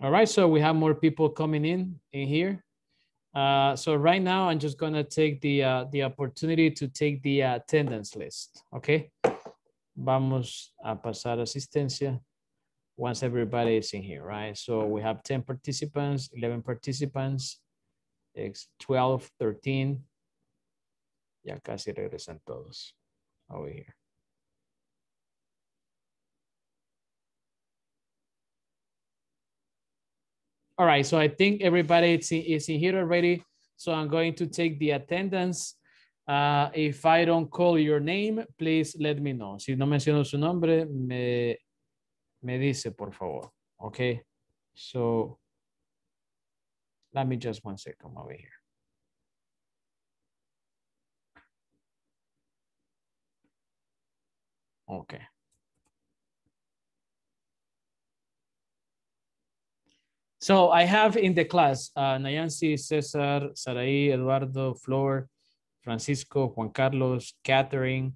all right, so we have more people coming in in here. Uh, so right now, I'm just gonna take the uh, the opportunity to take the attendance list. Okay, vamos a pasar asistencia once everybody is in here, right? So we have 10 participants, 11 participants, it's 12, 13. Ya casi regresan todos over here. All right, so I think everybody is is in here already. So I'm going to take the attendance. Uh, if I don't call your name, please let me know. Si no menciono su nombre, me, me dice, por favor. Okay, so let me just one second over here. Okay. So I have in the class uh, Nayansi, Cesar, Saraí, Eduardo, Flor, Francisco, Juan Carlos, Catherine,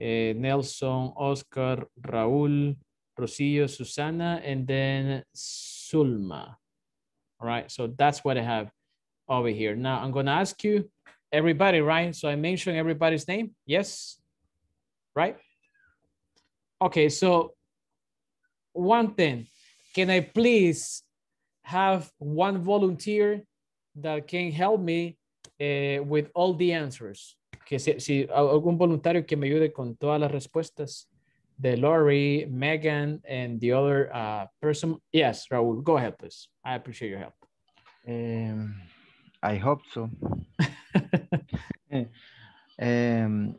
eh, Nelson, Oscar, Raúl, Rosillo, Susana, and then Sulma. All right, so that's what I have over here. Now I'm gonna ask you, everybody, right? So I mentioned everybody's name, yes? Right? Okay, so one thing, can I please have one volunteer that can help me eh, with all the answers. Que si, si algún voluntario que me ayude con todas las respuestas de Lori, Megan, and the other uh, person. Yes, Raul, go ahead, please. I appreciate your help. Um, I hope so. um,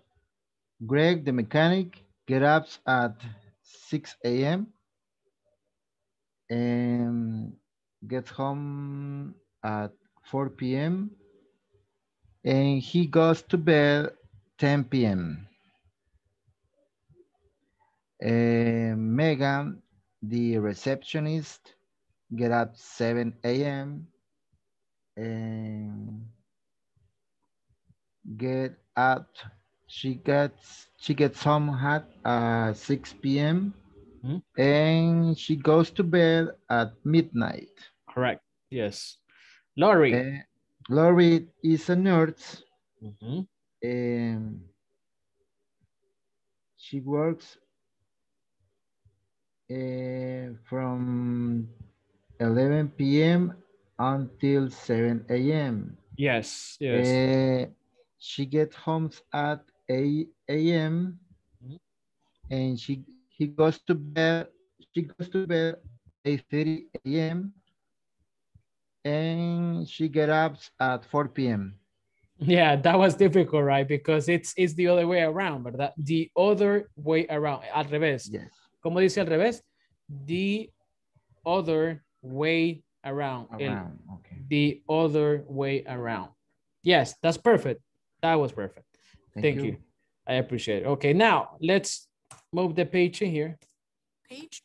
Greg, the mechanic, get up at 6 a.m. and gets home at 4 p.m. and he goes to bed 10 p.m. Uh, Megan, the receptionist, get up 7 a.m. and get up. She gets she gets home at uh, 6 p.m. and she goes to bed at midnight. Correct. Yes. Lori. Uh, Lori is a nurse. Mhm. and she works uh, from 11 p.m. until 7 a.m. Yes, yes. Eh, she gets home at 8 a.m. and she he goes to bed she goes to bed 8:30 a.m. and she get up at 4 p.m. Yeah, that was difficult, right? Because it's it's the other way around, ¿verdad? The other way around, al revés. Yes. ¿Cómo dice al revés? The other way around. El- okay. the other way around. Yes, that's perfect. That was perfect. Thank Thank, you. you. I appreciate it. Okay, now let's move the page in here. Page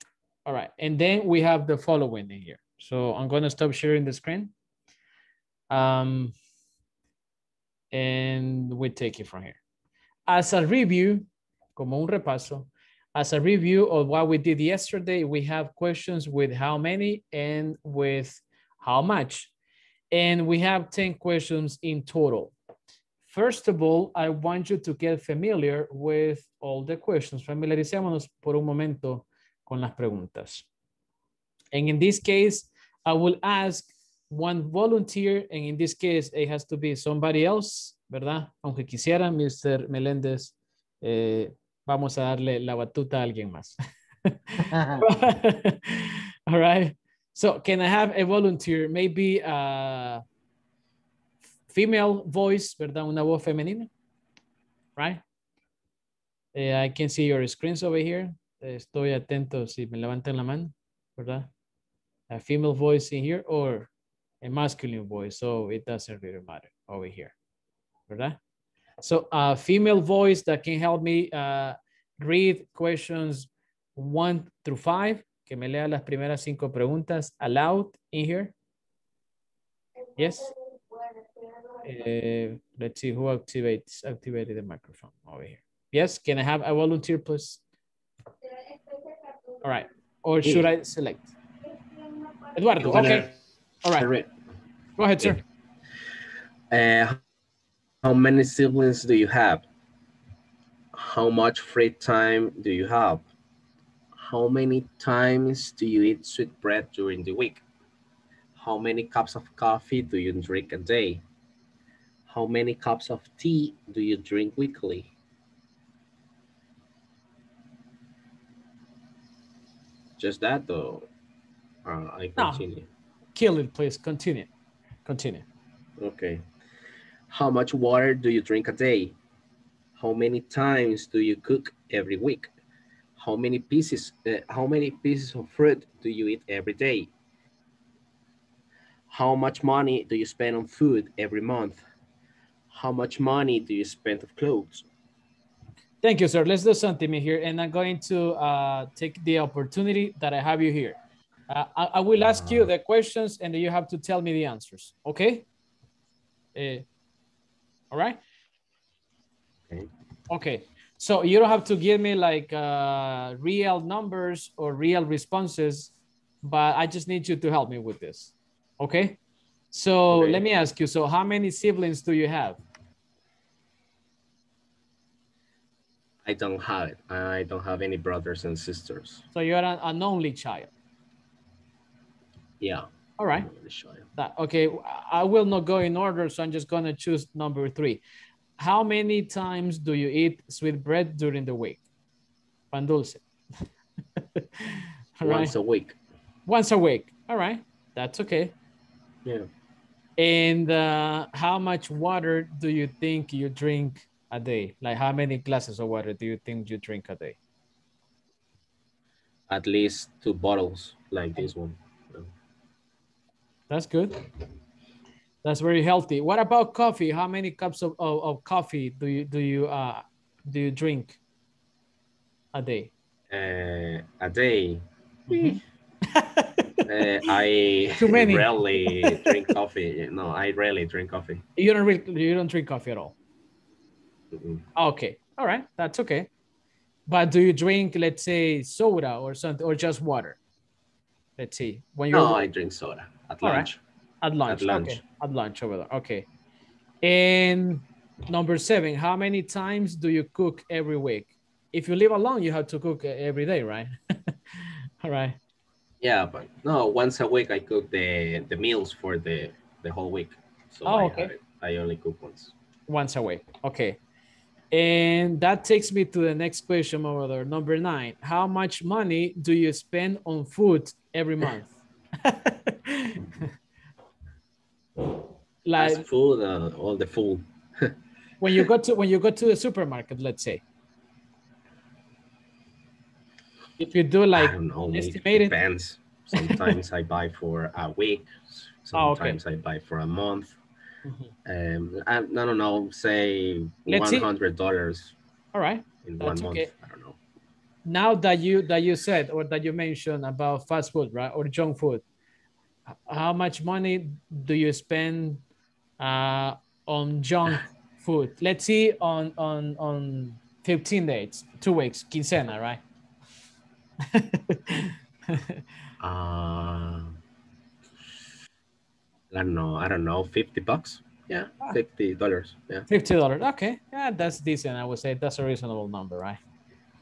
All right, and then we have the following in here. So I'm going to stop sharing the screen. Um, and we take it from here. As a review, como un repaso, as a review of what we did yesterday, we have questions with how many and with how much. And we have 10 questions in total. First of all, I want you to get familiar with all the questions. Familiaricémonos por un momento con las preguntas. And in this case, I will ask one volunteer, and in this case, it has to be somebody else, ¿verdad? Aunque quisiera, Mr. Meléndez, eh, vamos a darle la batuta a alguien más. All right. So can I have a volunteer, maybe a female voice, ¿verdad? Una voz femenina, right? Eh, I can see your screens over here. Estoy atento si me levantan la mano, ¿verdad? A female voice in here or a masculine voice, so it doesn't really matter over here, ¿verdad? So a female voice that can help me uh, read questions one through five, que me lea las primeras cinco preguntas aloud in here. Yes. Uh, let's see who activates activated the microphone over here. Yes, can I have a volunteer, please? All right. Or should I select? Eduardo, You wanna- okay. All right. Alright. Go ahead, sir. Uh, how many siblings do you have? How much free time do you have? How many times do you eat sweet bread during the week? How many cups of coffee do you drink a day? How many cups of tea do you drink weekly? Just that though. Uh, I No. Kill it, please. Continue. Continue. Okay. How much water do you drink a day? How many times do you cook every week? How many pieces uh, how many pieces of fruit do you eat every day? How much money do you spend on food every month? How much money do you spend on clothes? Thank you, sir. Let's do something here. And I'm going to uh, take the opportunity that I have you here. Uh, I, I will ask you the questions and you have to tell me the answers. Okay? Eh, all right? Okay. Okay. So you don't have to give me like uh, real numbers or real responses, but I just need you to help me with this. Okay? So Okay. let me ask you. So how many siblings do you have? I don't have it. I don't have any brothers and sisters. So you're an, an only child. Yeah. All right. I'm only child. That, okay, I will not go in order, so I'm just gonna choose number three. How many times do you eat sweet bread during the week? Pan dulce. Right. Once a week. Once a week. All right. That's okay. Yeah. And uh, how much water do you think you drink a day? Like how many glasses of water do you think you drink a day? At least two bottles like this one. That's good. That's very healthy. What about coffee? How many cups of, of, of coffee do you do you uh do you drink a day? Uh, a day. Mhm. Uh, I Too many. rarely drink coffee. No, I rarely drink coffee. You don't really, you don't drink coffee at all. Mm-mm. Okay. All right. That's okay. But do you drink, let's say, soda or something, or just water? Let's see. When you're No, I drink soda at All right. lunch. at lunch. at lunch. Okay. At lunch over there. Okay. And number seven, how many times do you cook every week? If you live alone, you have to cook every day, right? All right. Yeah, but no, once a week I cook the the meals for the the whole week. So Oh, I, okay. have I only cook once. Once a week. Okay. And that takes me to the next question over there. Number nine. How much money do you spend on food every month? like Fast food, uh, all the food. when you go to when you go to the supermarket, let's say. If you do like I don't know. Estimated depends. Sometimes I buy for a week. Oh, okay. Sometimes I buy for a month. Um, I, I don't know. Say Let's hundred dollars all right. in That's one okay. month. I don't know. now that you that you said or that you mentioned about fast food right or junk food how much money do you spend uh, on junk food let's see on on on 15 days two weeks quincena right Uh, I don't know. I don't know. Fifty bucks. Yeah, Ah. fifty dollars. Yeah. Fifty dollars. Okay, yeah, that's decent. I would say that's a reasonable number, right?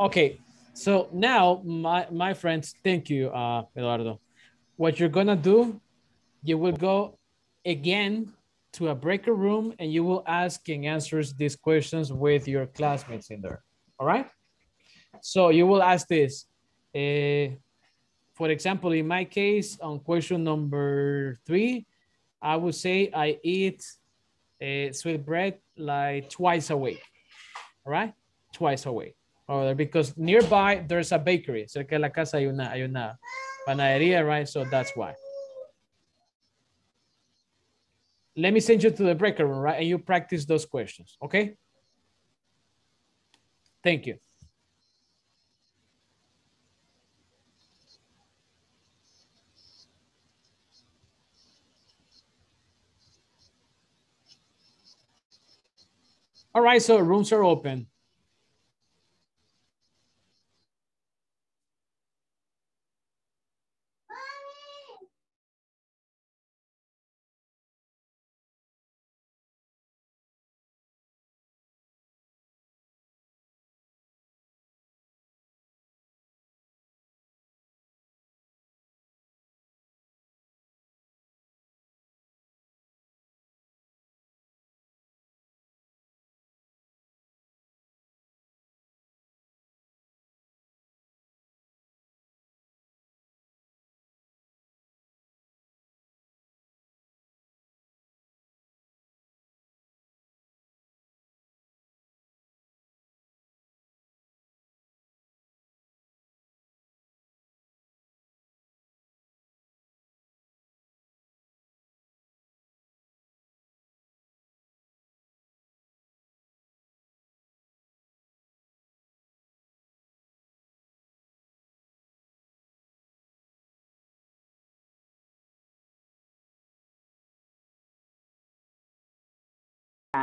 Okay, so now my my friends, thank you, uh, Eduardo. What you're gonna do, you will go again to a breaker room and you will ask and answer these questions with your classmates in there. All right. So you will ask this. eh, for example, in my case, on question number three, I would say I eat uh, sweet bread like twice a week. All right? Twice a week. Or because nearby there's a bakery. Cerca de la casa hay una, hay una panadería, right? So that's why. Let me send you to the breaker room, right? And you practice those questions, okay? Thank you. All right, so rooms are open.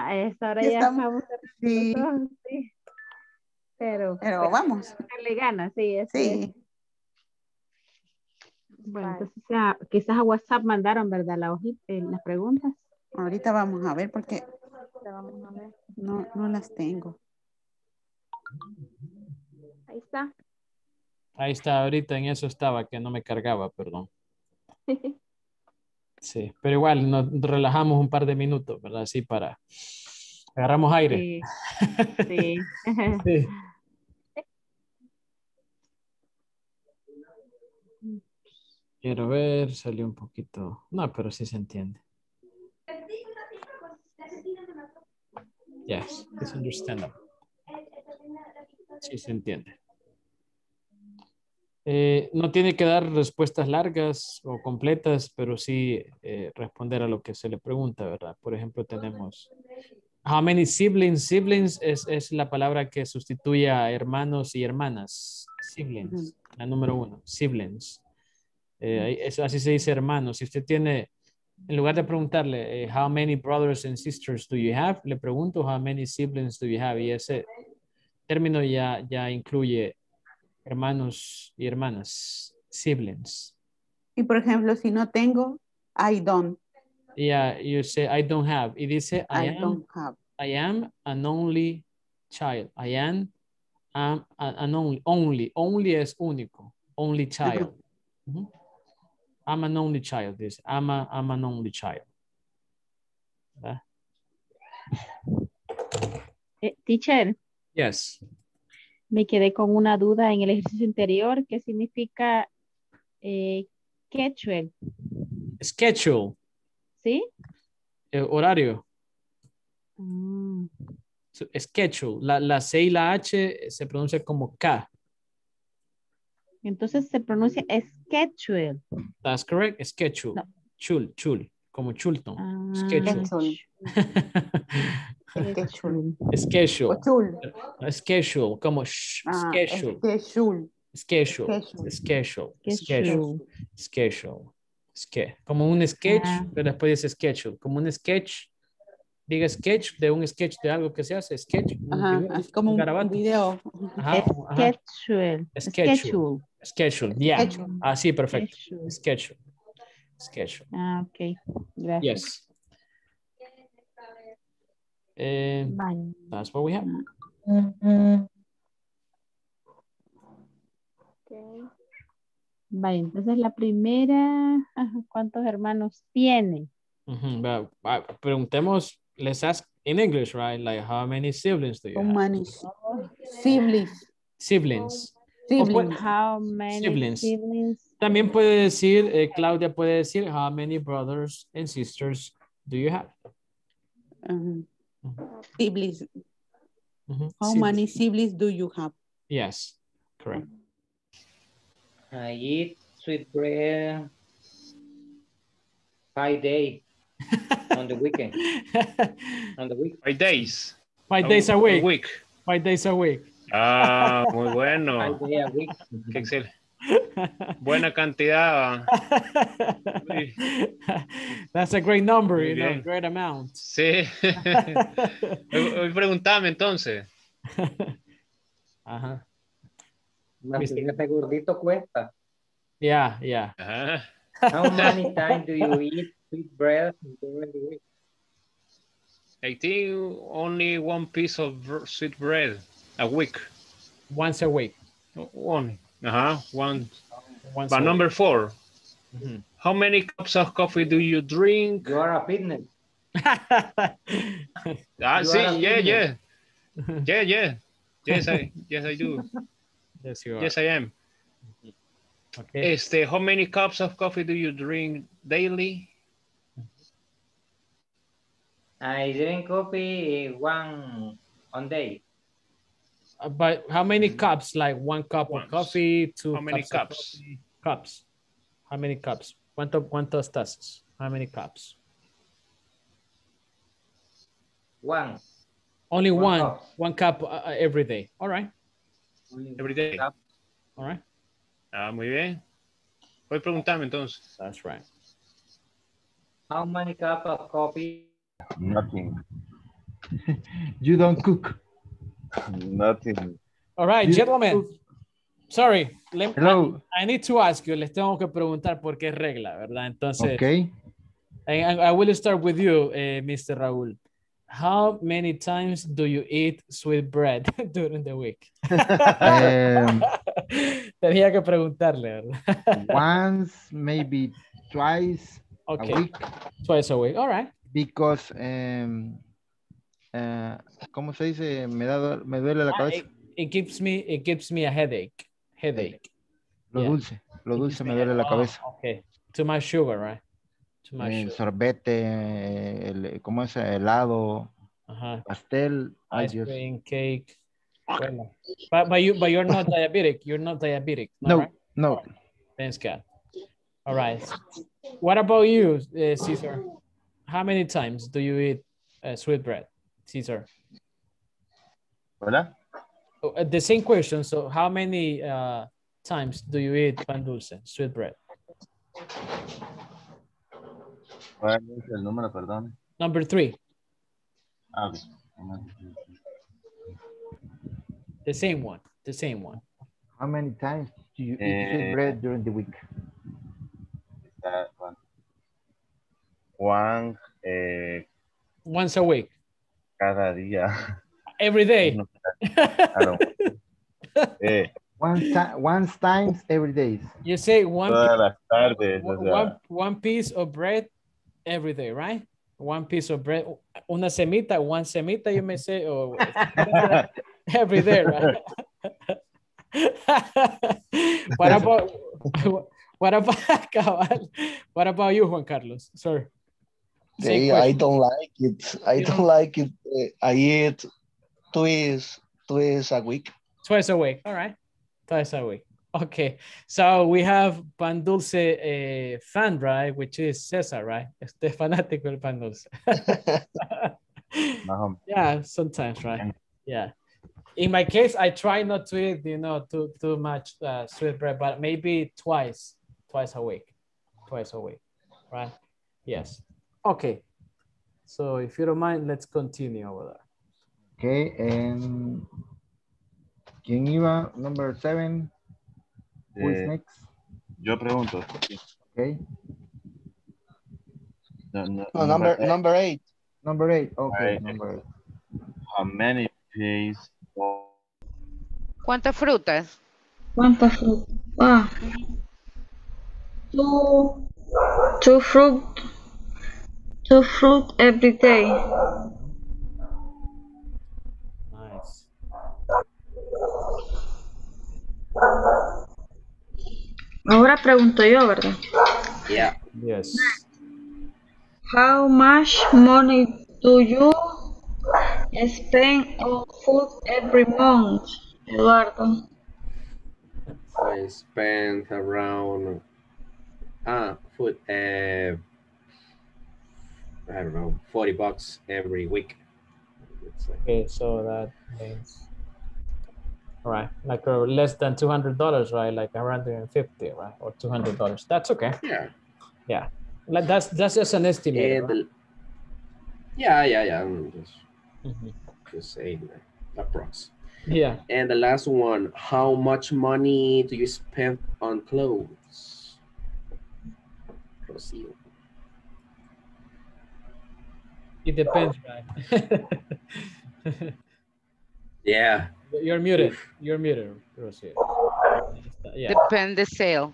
A esta hora Ya ya estamos- estamos. sí. nosotros, sí. Pero, Pero vamos. Le gana, sí. Sí. Bueno, entonces ya, quizás a WhatsApp mandaron, ¿verdad? La hojita, eh, las preguntas. Ahorita vamos a ver porque no, no las tengo. Ahí está. Ahí está, ahorita en eso estaba, que no me cargaba, perdón. Sí, pero igual nos relajamos un par de minutos, ¿verdad? Así para... Agarramos aire. Sí. Sí. Sí. Quiero ver, salió un poquito... No, pero sí se entiende. Yes, it's understandable. Sí se entiende. Eh, no tiene que dar respuestas largas o completas, pero sí eh, responder a lo que se le pregunta, ¿verdad? Por ejemplo, tenemos how many siblings? Siblings es, es la palabra que sustituye a hermanos y hermanas. Siblings, la número uno, siblings. Eh, eso así se dice hermanos. Si usted tiene, en lugar de preguntarle eh, how many brothers and sisters do you have, le pregunto how many siblings do you have y ese término ya, ya incluye hermanos y hermanas, siblings. Y por ejemplo, si no tengo, I don't. Yeah, you say I don't have. Y dice I, I am, don't have. I am an only child. I am, am an only, only, only es único, only child. I'm an only child. Dice, I'm, a, I'm an only child. ¿Verdad? Eh, teacher, Yes. Me quedé con una duda en el ejercicio anterior. ¿Qué significa eh, schedule? Schedule. ¿Sí? eh, horario. Mm, Schedule. La, la C y la H se pronuncia como K. Entonces se pronuncia schedule. That's correct. Schedule. Chul, chul. Como chulton. Ah, Schedule. Schedule. Schedule. Schedule. Schedule. Como Ah, schedule. schedule. Schedule. Schedule. Schedule. Schedule. Schedule. Como un sketch, Ah. pero después dice schedule. Como un sketch. Diga sketch de un sketch de algo que se hace. Sketch. Ajá, así como un video. Ajá, ajá. Schedule. Schedule. Schedule. Yeah. Schedule. Ah, sí, perfecto. Schedule. Schedule. Ah, ok. Gracias. Yes. And Vale. that's what we have. Vale, entonces la primera, ¿cuántos hermanos tiene? Mhm, but, uh, preguntemos, let's ask in English, right? Like, how many siblings do you How have? many siblings? Siblings. Siblings. puede- How many Siblings. siblings? También puede decir, eh, Claudia puede decir, how many brothers and sisters do you have? Siblings. Mhm, How siblings. many siblings do you have? Yes, correct. I eat sweet bread five days on the weekend. on the week. Five days. Five days a week. week. Five days a week. Ah, muy bueno. Five days a week. Qué excelente. Buena cantidad. That's a great number, Muy you know, great amount. Sí. hoy, preguntame entonces. Ajá. Mantenerse gordito cuesta. Yeah, yeah. Ajá. How many times do you eat sweet bread during the week? I think only one piece of sweet bread a week. Once a week. One. Uh-huh. One. Once But a number four. Mhm. How many cups of coffee do you drink? You are a fitness. Ah, You sí, are a yeah, yeah. Yeah, yeah. Yes, I yes I do. Yes, you are. Yes, I am. Okay. Este, how many cups of coffee do you drink daily? I drink coffee one on day. Uh, But how many cups? Like one cup Once. of coffee, two How many cups? cups? Cups. How many cups? one ¿Cuánto, ¿Cuántas tazas? How many cups? One. Only One one. cup. One cup uh, uh, every day. All right. Every day. Cup. All right. Ah, muy bien. Voy a preguntarme entonces. That's right. How many cup of coffee? Nothing. You don't cook. Nothing. All right, You- gentlemen. Sorry. Let- Hello. I, I need to ask you. Les tengo que preguntar por qué regla, ¿verdad? Entonces, Okay. I, I will start with you, eh, Mr. Raúl. How many times do you eat sweet bread during the week? Um, Tenía que preguntarle, ¿verdad? once, maybe twice Okay. a week Twice a week. All right. because um, uh, ¿cómo se dice? Me, da, me duele la Ah, cabeza. it, it gives me it gives me a headache. Headache. Lo yeah. dulce, lo dulce me duele la oh, cabeza. Okay. Too much sugar, right? Too much El sugar. sorbete, el, ¿cómo es? Helado, Uh-huh. pastel. Ice Dios. cream, cake. Bueno. But, but you but you're not diabetic. You're not diabetic. No, right? no. Thanks God. All right. What about you, uh, Caesar? How many times do you eat uh, sweet bread, Caesar? ¿Hola? Oh, uh, the same question. So, how many uh, times do you eat pan dulce, sweet bread? ¿Cuál es el número, perdón? Number three, Ah, ok. the same one, the same one. How many times do you eat Eh, sweet bread during the week? Está Juan. Juan, eh, Once a week, cada día. every day. No, claro. Eh, One time, one times every day. You say one, Todas las tardes. o one, sea, one- one piece of bread every day, right? One piece of bread, una semita, one semita, you may say, or every day, right? what about what about what about you, Juan Carlos? Sorry. Same Okay, I don't like it. I don't don't- like it. I eat twice, twice a week. Twice a week. All right. Twice a week. Okay. So we have Pan Dulce uh, fan, right? Which is Cesar, right? Este fanático del Pan Dulce. más yeah, sometimes, right? Yeah. In my case, I try not to eat, you know, too too much uh, sweet bread, but maybe twice, twice a week, twice a week, right? Yes. Okay. So if you don't mind, let's continue over there. Okay, and ¿quién iba? Number seven. Who is Eh, next? Yo pregunto. Okay. No, no, No, number eight. number eight. Number eight. Okay, number eight. How many days ¿Cuántas frutas? ¿Cuántas frutas? Ah. Two, two fruit, two fruit every day. Nice. Ahora pregunto yo, ¿verdad? Yeah. Yes. How much money do you spend on food every month, Eduardo? I spend around ah food uh I don't know 40 bucks every week. Okay, so that means, all right, like uh, less than two hundred dollars, right? Like around fifty, right, or two hundred dollars. That's okay. Yeah. Yeah, like that's that's just an estimate. The- yeah, yeah, yeah. I'm just Mhm. just saying approx. Yeah. And the last one, how much money do you spend on clothes? Rocio. It depends, right? Yeah. You're muted. You're muted, Rosie. Yeah. Depend the sale.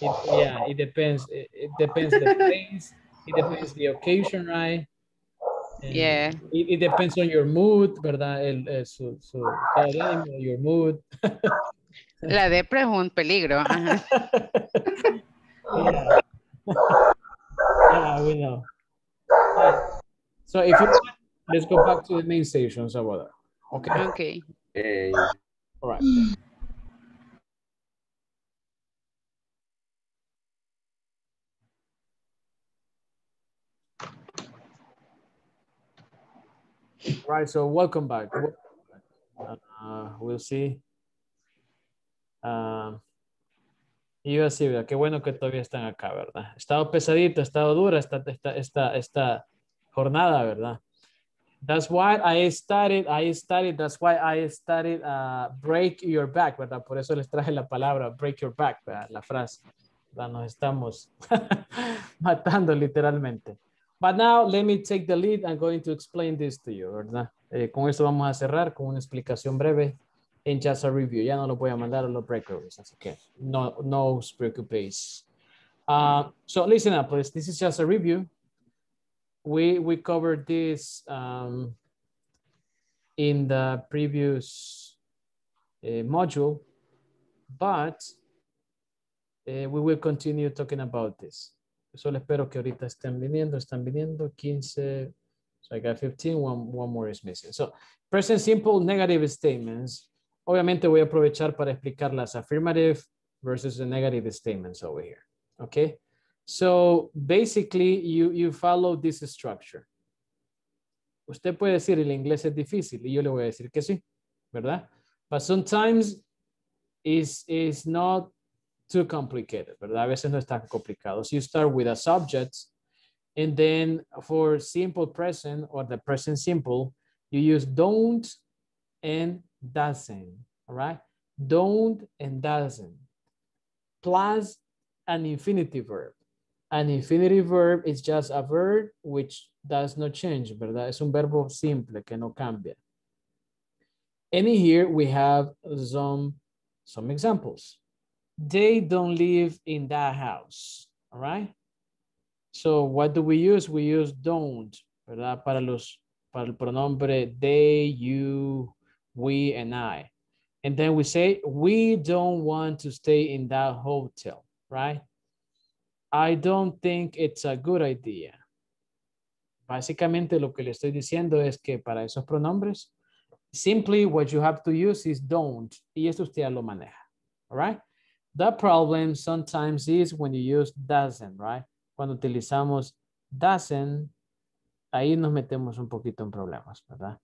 It, yeah, it depends. It, it depends the place. It depends the occasion, right? And Yeah. It, it depends on your mood, ¿verdad? El, el- su, su estado de ánimo, your mood. La depre es un peligro. yeah. yeah, we know. So if you want, let's go back to the main stations over there. Okay. Okay. Eh, All right. Right, so welcome back. Uh, we'll see. Um, y yo así. Qué bueno que todavía están acá, ¿verdad? Ha estado pesadito, ha estado dura esta, esta, esta, esta jornada, ¿verdad? That's why I started, I started, that's why I started uh, break your back, ¿verdad? Por eso les traje la palabra break your back. La frase. ¿verdad? Nos estamos matando literalmente. But now let me take the lead. I'm going to explain this to you, ¿verdad? Eh, con esto vamos a cerrar con una explicación breve en just a review. Ya no lo voy a mandar a los breakers, así que no, no preocupéis. Uh, so listen up, please. This is just a review. We, we covered this um, in the previous uh, module, but uh, we will continue talking about this. Solo espero que ahorita estén viniendo, están viniendo 15. So I got 15, one, one more is missing. So present simple negative statements. Obviamente voy a aprovechar para explicar las affirmative versus the negative statements over here. Okay. So basically you, you follow this structure. Usted puede decir el inglés es difícil y yo le voy a decir que sí, ¿verdad? But sometimes it's, is not too complicated, ¿verdad? A veces no es tan complicado. So you start with a subject and then for simple present or the present simple, you use don't and doesn't, all right? Don't and doesn't plus an infinitive verb. An infinitive verb is just a verb which does not change, ¿verdad? Es un verbo simple que no cambia. And in here we have some Some examples. They don't live in that house, all right? So what do we use? We use don't, ¿verdad? Para los, para el pronombre they, you, we, and I. And then we say, we don't want to stay in that hotel, right? I don't think it's a good idea. Básicamente lo que le estoy diciendo es que para esos pronombres, simply what you have to use is don't. Y eso usted lo maneja, all right? The problem sometimes is when you use doesn't, right? Cuando utilizamos doesn't, ahí nos metemos un poquito en problemas, ¿verdad?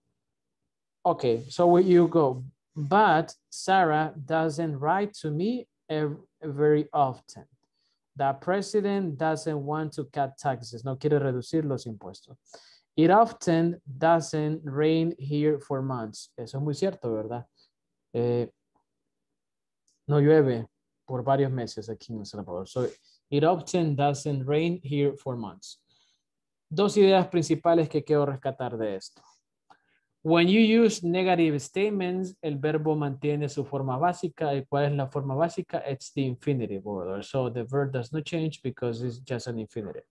Okay, so where you go. But Sarah doesn't write to me ev- very often. The president doesn't want to cut taxes. No quiere reducir los impuestos. It often doesn't rain here for months. Eso es muy cierto, ¿verdad? Eh, no llueve por varios meses aquí en El Salvador. So it often doesn't rain here for months. Dos ideas principales que quiero rescatar de esto. When you use negative statements, el verbo mantiene su forma básica. ¿Y cuál es la forma básica? It's the infinitive order. So the verb does not change because it's just an infinitive.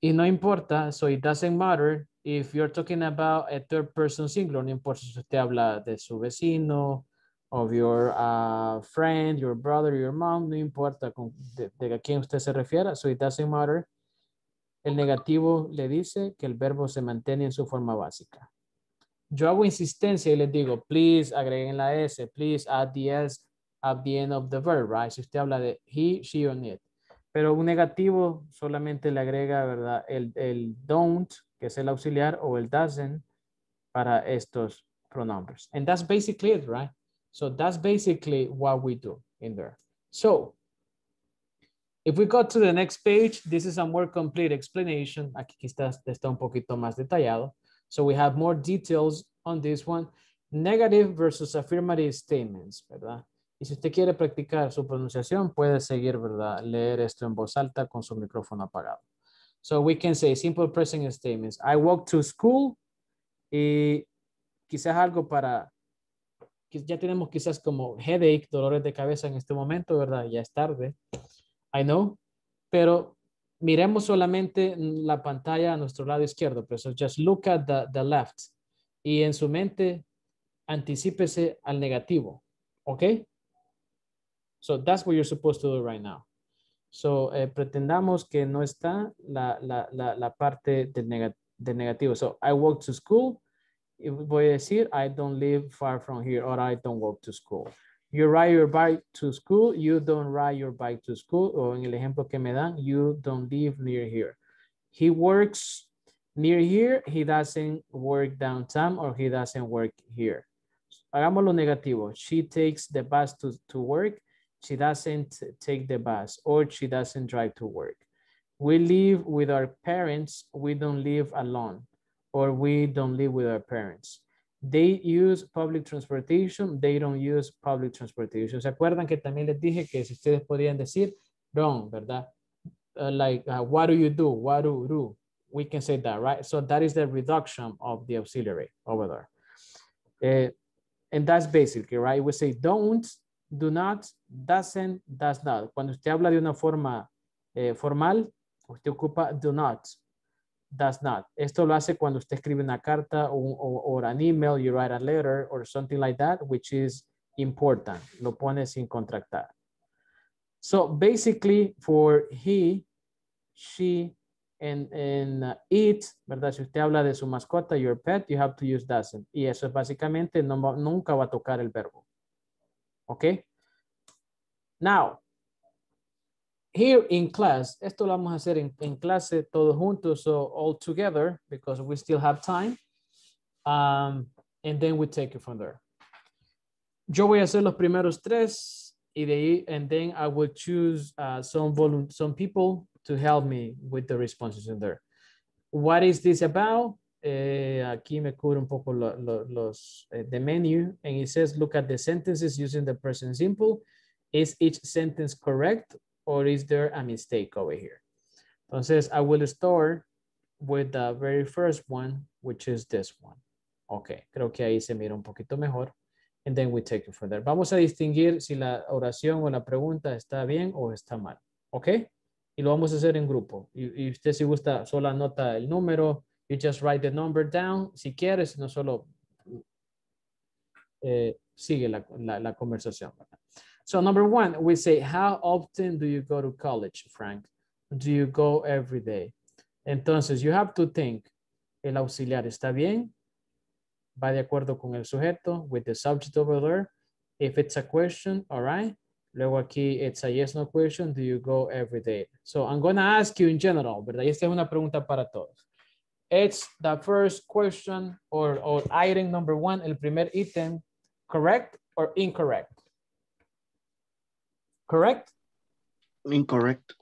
Y no importa, so it doesn't matter if you're talking about a third person singular, no importa si usted habla de su vecino, of your uh, friend, your brother, your mom, no importa con, de, de a quién usted se refiera, so it doesn't matter. El negativo le dice que el verbo se mantiene en su forma básica. Yo hago insistencia y les digo, please agreguen la S, please add the S at the end of the verb, right? Si usted habla de he, she, or it. Pero un negativo solamente le agrega, ¿verdad? El, el don't, que es el auxiliar, o el doesn't para estos pronombres. And that's basically it, right? So that's basically what we do in there. So if we go to the next page, this is a more complete explanation. Aquí está, está un poquito más detallado. So we have more details on this one. Negative versus affirmative statements, ¿verdad? Y si usted quiere practicar su pronunciación, puede seguir, ¿verdad? Leer esto en voz alta con su micrófono apagado. So we can say simple present statements. I walk to school y quizás algo para, ya tenemos quizás como headache, dolores de cabeza en este momento, ¿verdad? Ya es tarde. I know, pero miremos solamente la pantalla a nuestro lado izquierdo. Pero so just look at the, the left. Y en su mente, anticípese al negativo. ¿Ok? So that's what you're supposed to do right now. So eh, pretendamos que no está la, la, la, la parte del, neg del negativo. So I walk to school. Voy a decir, I don't live far from here or I don't walk to school. You ride your bike to school, you don't ride your bike to school. O en el ejemplo que me dan, you don't live near here. He works near here, he doesn't work downtown or he doesn't work here. Hagámoslo negativo. She takes the bus to, to work, she doesn't take the bus or she doesn't drive to work. We live with our parents, we don't live alone or we don't live with our parents. They use public transportation, they don't use public transportation. ¿Se acuerdan que también les dije que si ustedes podían decir wrong, verdad? Uh, like, uh, what do you do? What do you do? We can say that, right? So that is the reduction of the auxiliary over there. Uh, and that's basically, right? We say don't, do not, doesn't, does not. Cuando usted habla de una forma eh, formal, usted ocupa do not, does not. Esto lo hace cuando usted escribe una carta o, o, or an email, you write a letter or something like that, which is important. Lo pone sin contractar. So basically for he, she, and, uh, it, ¿verdad? Si usted habla de su mascota, your pet, you have to use doesn't. Y eso es básicamente, nunca va a tocar el verbo. ¿Ok? Now, here in class, esto lo vamos a hacer en, en clase todos juntos, so all together, because we still have time. Um, and then we take it from there. Yo voy a hacer los primeros tres y de ahí, and then I will choose uh, some, some people to help me with the responses in there. What is this about? Eh, aquí me cubre un poco lo, lo, los, eh, the menu, and it says, look at the sentences using the present simple. Is each sentence correct or is there a mistake over here? Entonces, I will start with the very first one, which is this one. Ok, creo que ahí se mira un poquito mejor. and then we take it from there. Vamos a distinguir si la oración o la pregunta está bien o está mal. ¿Ok? Y lo vamos a hacer en grupo. Y, usted si gusta, solo anota el número. You just write the number down. Si quieres, no solo eh, sigue la, la, la conversación. So number one, we say, how often do you go to college, Frank? Do you go every day? And entonces, you have to think, el auxiliar está bien, va de acuerdo con el sujeto, with the subject over there. If it's a question, all right. Luego aquí, it's a yes, no question, do you go every day? So I'm going to ask you in general, ¿verdad? Y esta es una pregunta para todos. It's the first question or, or item number one, el primer ítem, correct or incorrect? Correct? Incorrect.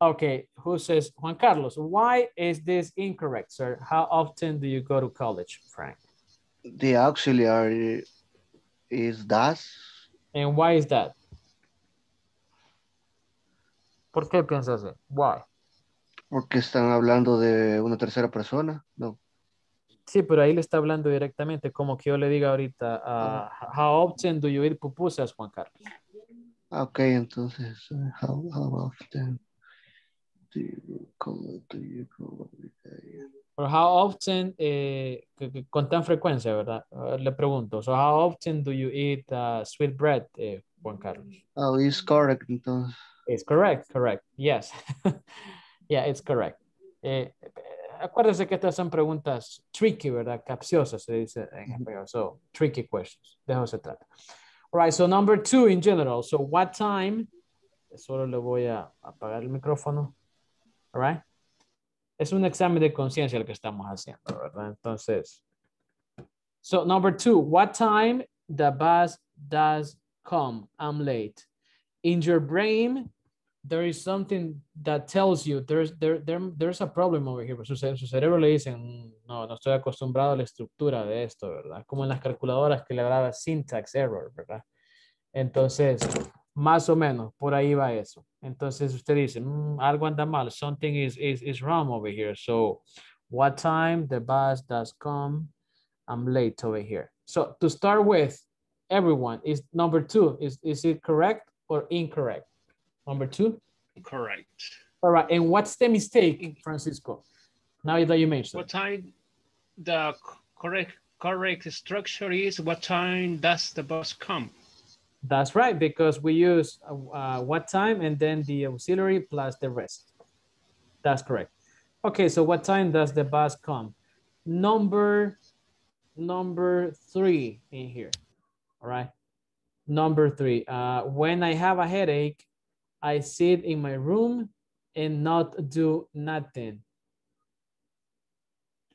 Okay, who says, Juan Carlos, why is this incorrect, sir? How often do you go to college, Frank? The auxiliary is das. And why is that? ¿Por qué piensas eso? Why? Porque están hablando de una tercera persona. No. Sí, pero ahí le está hablando directamente, como que yo le diga ahorita, uh, how often do you eat pupusas, Juan Carlos? Ok, entonces, uh, how, how often do you go, do you go every day? Or how often, eh, con tan frecuencia, ¿verdad? Uh, le pregunto, so how often do you eat uh, sweet bread, eh, Juan Carlos? Oh, it's correct, entonces. It's correct, correct. Yes. yeah, it's correct. Eh, acuérdese que estas son preguntas tricky, ¿verdad? Capciosas, se dice en español. So, tricky questions. De eso se trata. Right, so number two in general. So, what time? Solo le voy a apagar el micrófono. All right. Es un examen de conciencia el que estamos haciendo, ¿verdad? Entonces, so number two, what time the bus does come? I'm late. In your brain, there is something that tells you there's there, there there's a problem over here. Su, su cerebro le dice, "Mm, no, no estoy acostumbrado a la estructura de esto, ¿verdad? Como en las calculadoras que le daba syntax error, ¿verdad? Entonces, más o menos, por ahí va eso. Entonces usted dice, "Mm, algo anda mal, something is, is, is wrong over here. So, what time the bus does come? I'm late over here. So to start with, everyone, is number two, is, is it correct or incorrect? Number two? Correct. All right, and what's the mistake, Francisco? Now that you mentioned. What time the correct correct structure is what time does the bus come? That's right, because we use uh, uh, what time and then the auxiliary plus the rest. That's correct. Okay, so what time does the bus come? Number, number three in here, all right? Number three, uh, when I have a headache, I sit in my room and not do nothing.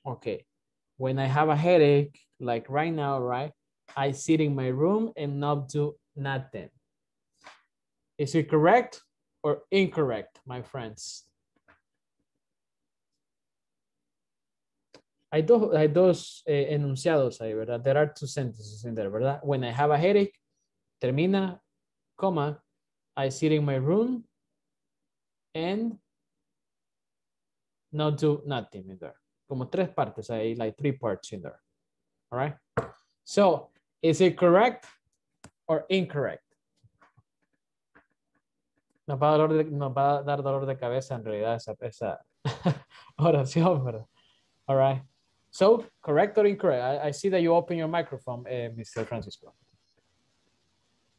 Okay, when I have a headache, like right now, right? I sit in my room and not do nothing. Is it correct or incorrect, my friends? Hay dos, hay dos eh, enunciados ahí, ¿verdad? There are two sentences in there, ¿verdad? When I have a headache, termina, coma, I sit in my room and not do nothing in there. Como tres partes I like three parts in there. All right? So, is it correct or incorrect? Nos va a, dolor de- nos va a dar dolor de cabeza en realidad esa, esa oración, ¿verdad? All right. So, correct or incorrect? I, I see that you open your microphone, eh, Mr. Francisco.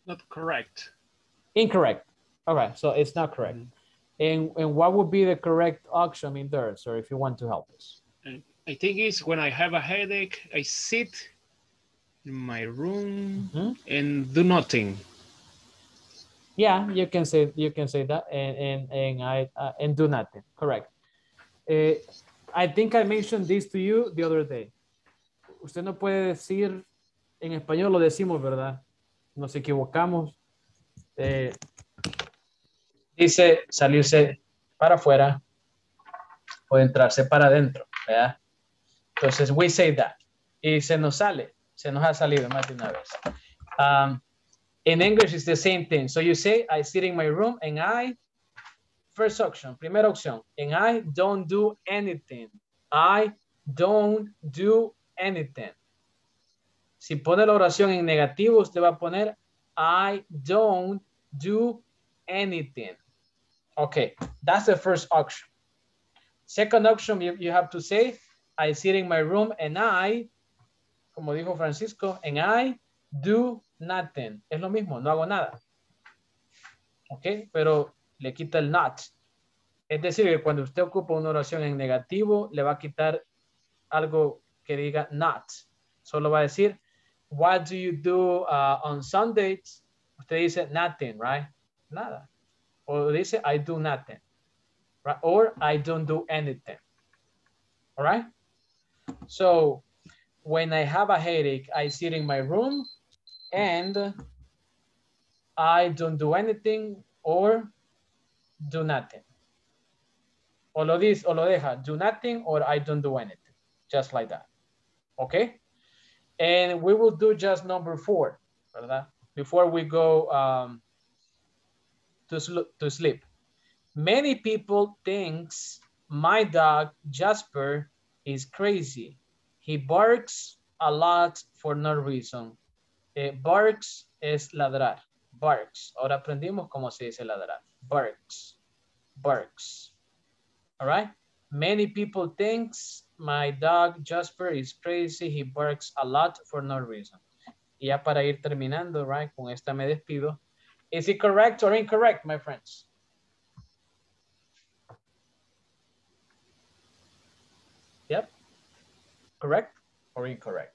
Not correct. Incorrect. All right, so it's not correct. And, and what would be the correct option in there, sir, if you want to help us? I think it's when I have a headache, I sit in my room Mm-hmm. and do nothing. Yeah, you can say you can say that and and and I uh, and do nothing. Correct. Eh, I think I mentioned this to you the other day. Usted no puede decir en español lo decimos, ¿verdad? Nos equivocamos. Eh, dice salirse para afuera o entrarse para adentro. Entonces, we say that. Y se nos sale, se nos ha salido más de una vez. Um, in English, it's the same thing. So you say, I sit in my room and I, first option, primera opción, and I don't do anything. I don't do anything. Si pone la oración en negativo, usted va a poner I don't do anything. Okay, that's the first option. Second option, you, you have to say, I sit in my room and I, como dijo Francisco, and I do nothing. Es lo mismo, no hago nada. Ok, pero le quita el not. Es decir, que cuando usted ocupa una oración en negativo, le va a quitar algo que diga not. Solo va a decir, what do you do uh, on Sundays? Usted dice nothing, right? Nada. O dice, I do nothing. Right? Or I don't do anything. All right? So when I have a headache, I sit in my room and I don't do anything or do nothing. O lo dice, o lo deja, do nothing or I don't do anything. Just like that. Okay? And we will do just number four, ¿verdad? Before we go um, to, sl to sleep. Many people thinks my dog Jasper is crazy. He barks a lot for no reason. Eh, barks es ladrar. Barks. Ahora aprendimos cómo se dice ladrar. Barks. Barks. All right. Many people thinks my dog Jasper is crazy. He barks a lot for no reason. Y ya para ir terminando, right, con esta me despido. Is it correct or incorrect, my friends? Yep. Correct or incorrect?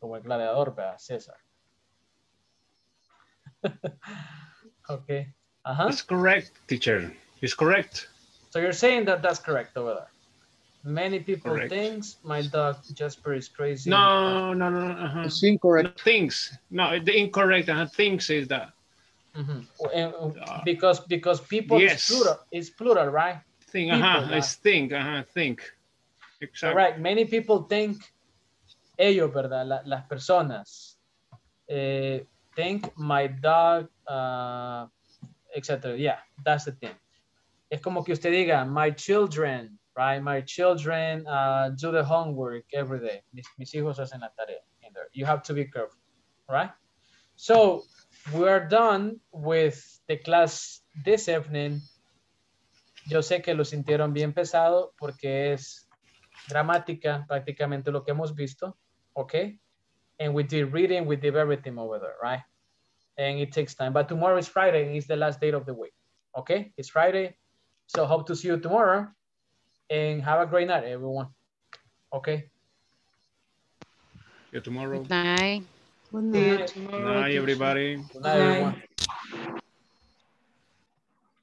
Como el gladiador, ¿verdad? César. okay. Uh -huh. It's correct, teacher. It's correct. So you're saying that that's correct over there. Many people Correct. think my dog Jasper is crazy. No, no, no. Uh -huh. It's incorrect. Things. No, the incorrect uh, things is that. Mhm. And, uh, because because people Yes. is plural. It's plural, right? Think. People, Uh-huh. uh, It's think. Uh-huh. Think. Exactly. Correct. Many people think ellos, ¿verdad? La- las personas eh, think my dog, uh, etc. Yeah, that's the thing. Es como que usted diga my children, right? My children uh, do the homework every day. Mis, mis hijos hacen la tarea. in there. You have to be careful, right? So we are done with the class this evening. Yo sé que lo sintieron bien pesado porque es gramática, prácticamente lo que hemos visto, okay? And we did reading, we did everything over there, right? And it takes time. But tomorrow is Friday and it's the last day of the week, okay? It's Friday, so hope to see you tomorrow. And have a great night, everyone. Okay? See you tomorrow. Good night. Good night. Good Night, everybody. Good night, everyone.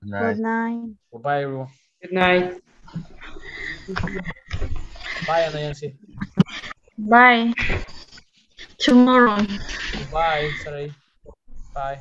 Good night. Goodbye, everyone. Good night. Bye, Ana Yancy. Bye. Tomorrow. Bye, Sarai. Bye.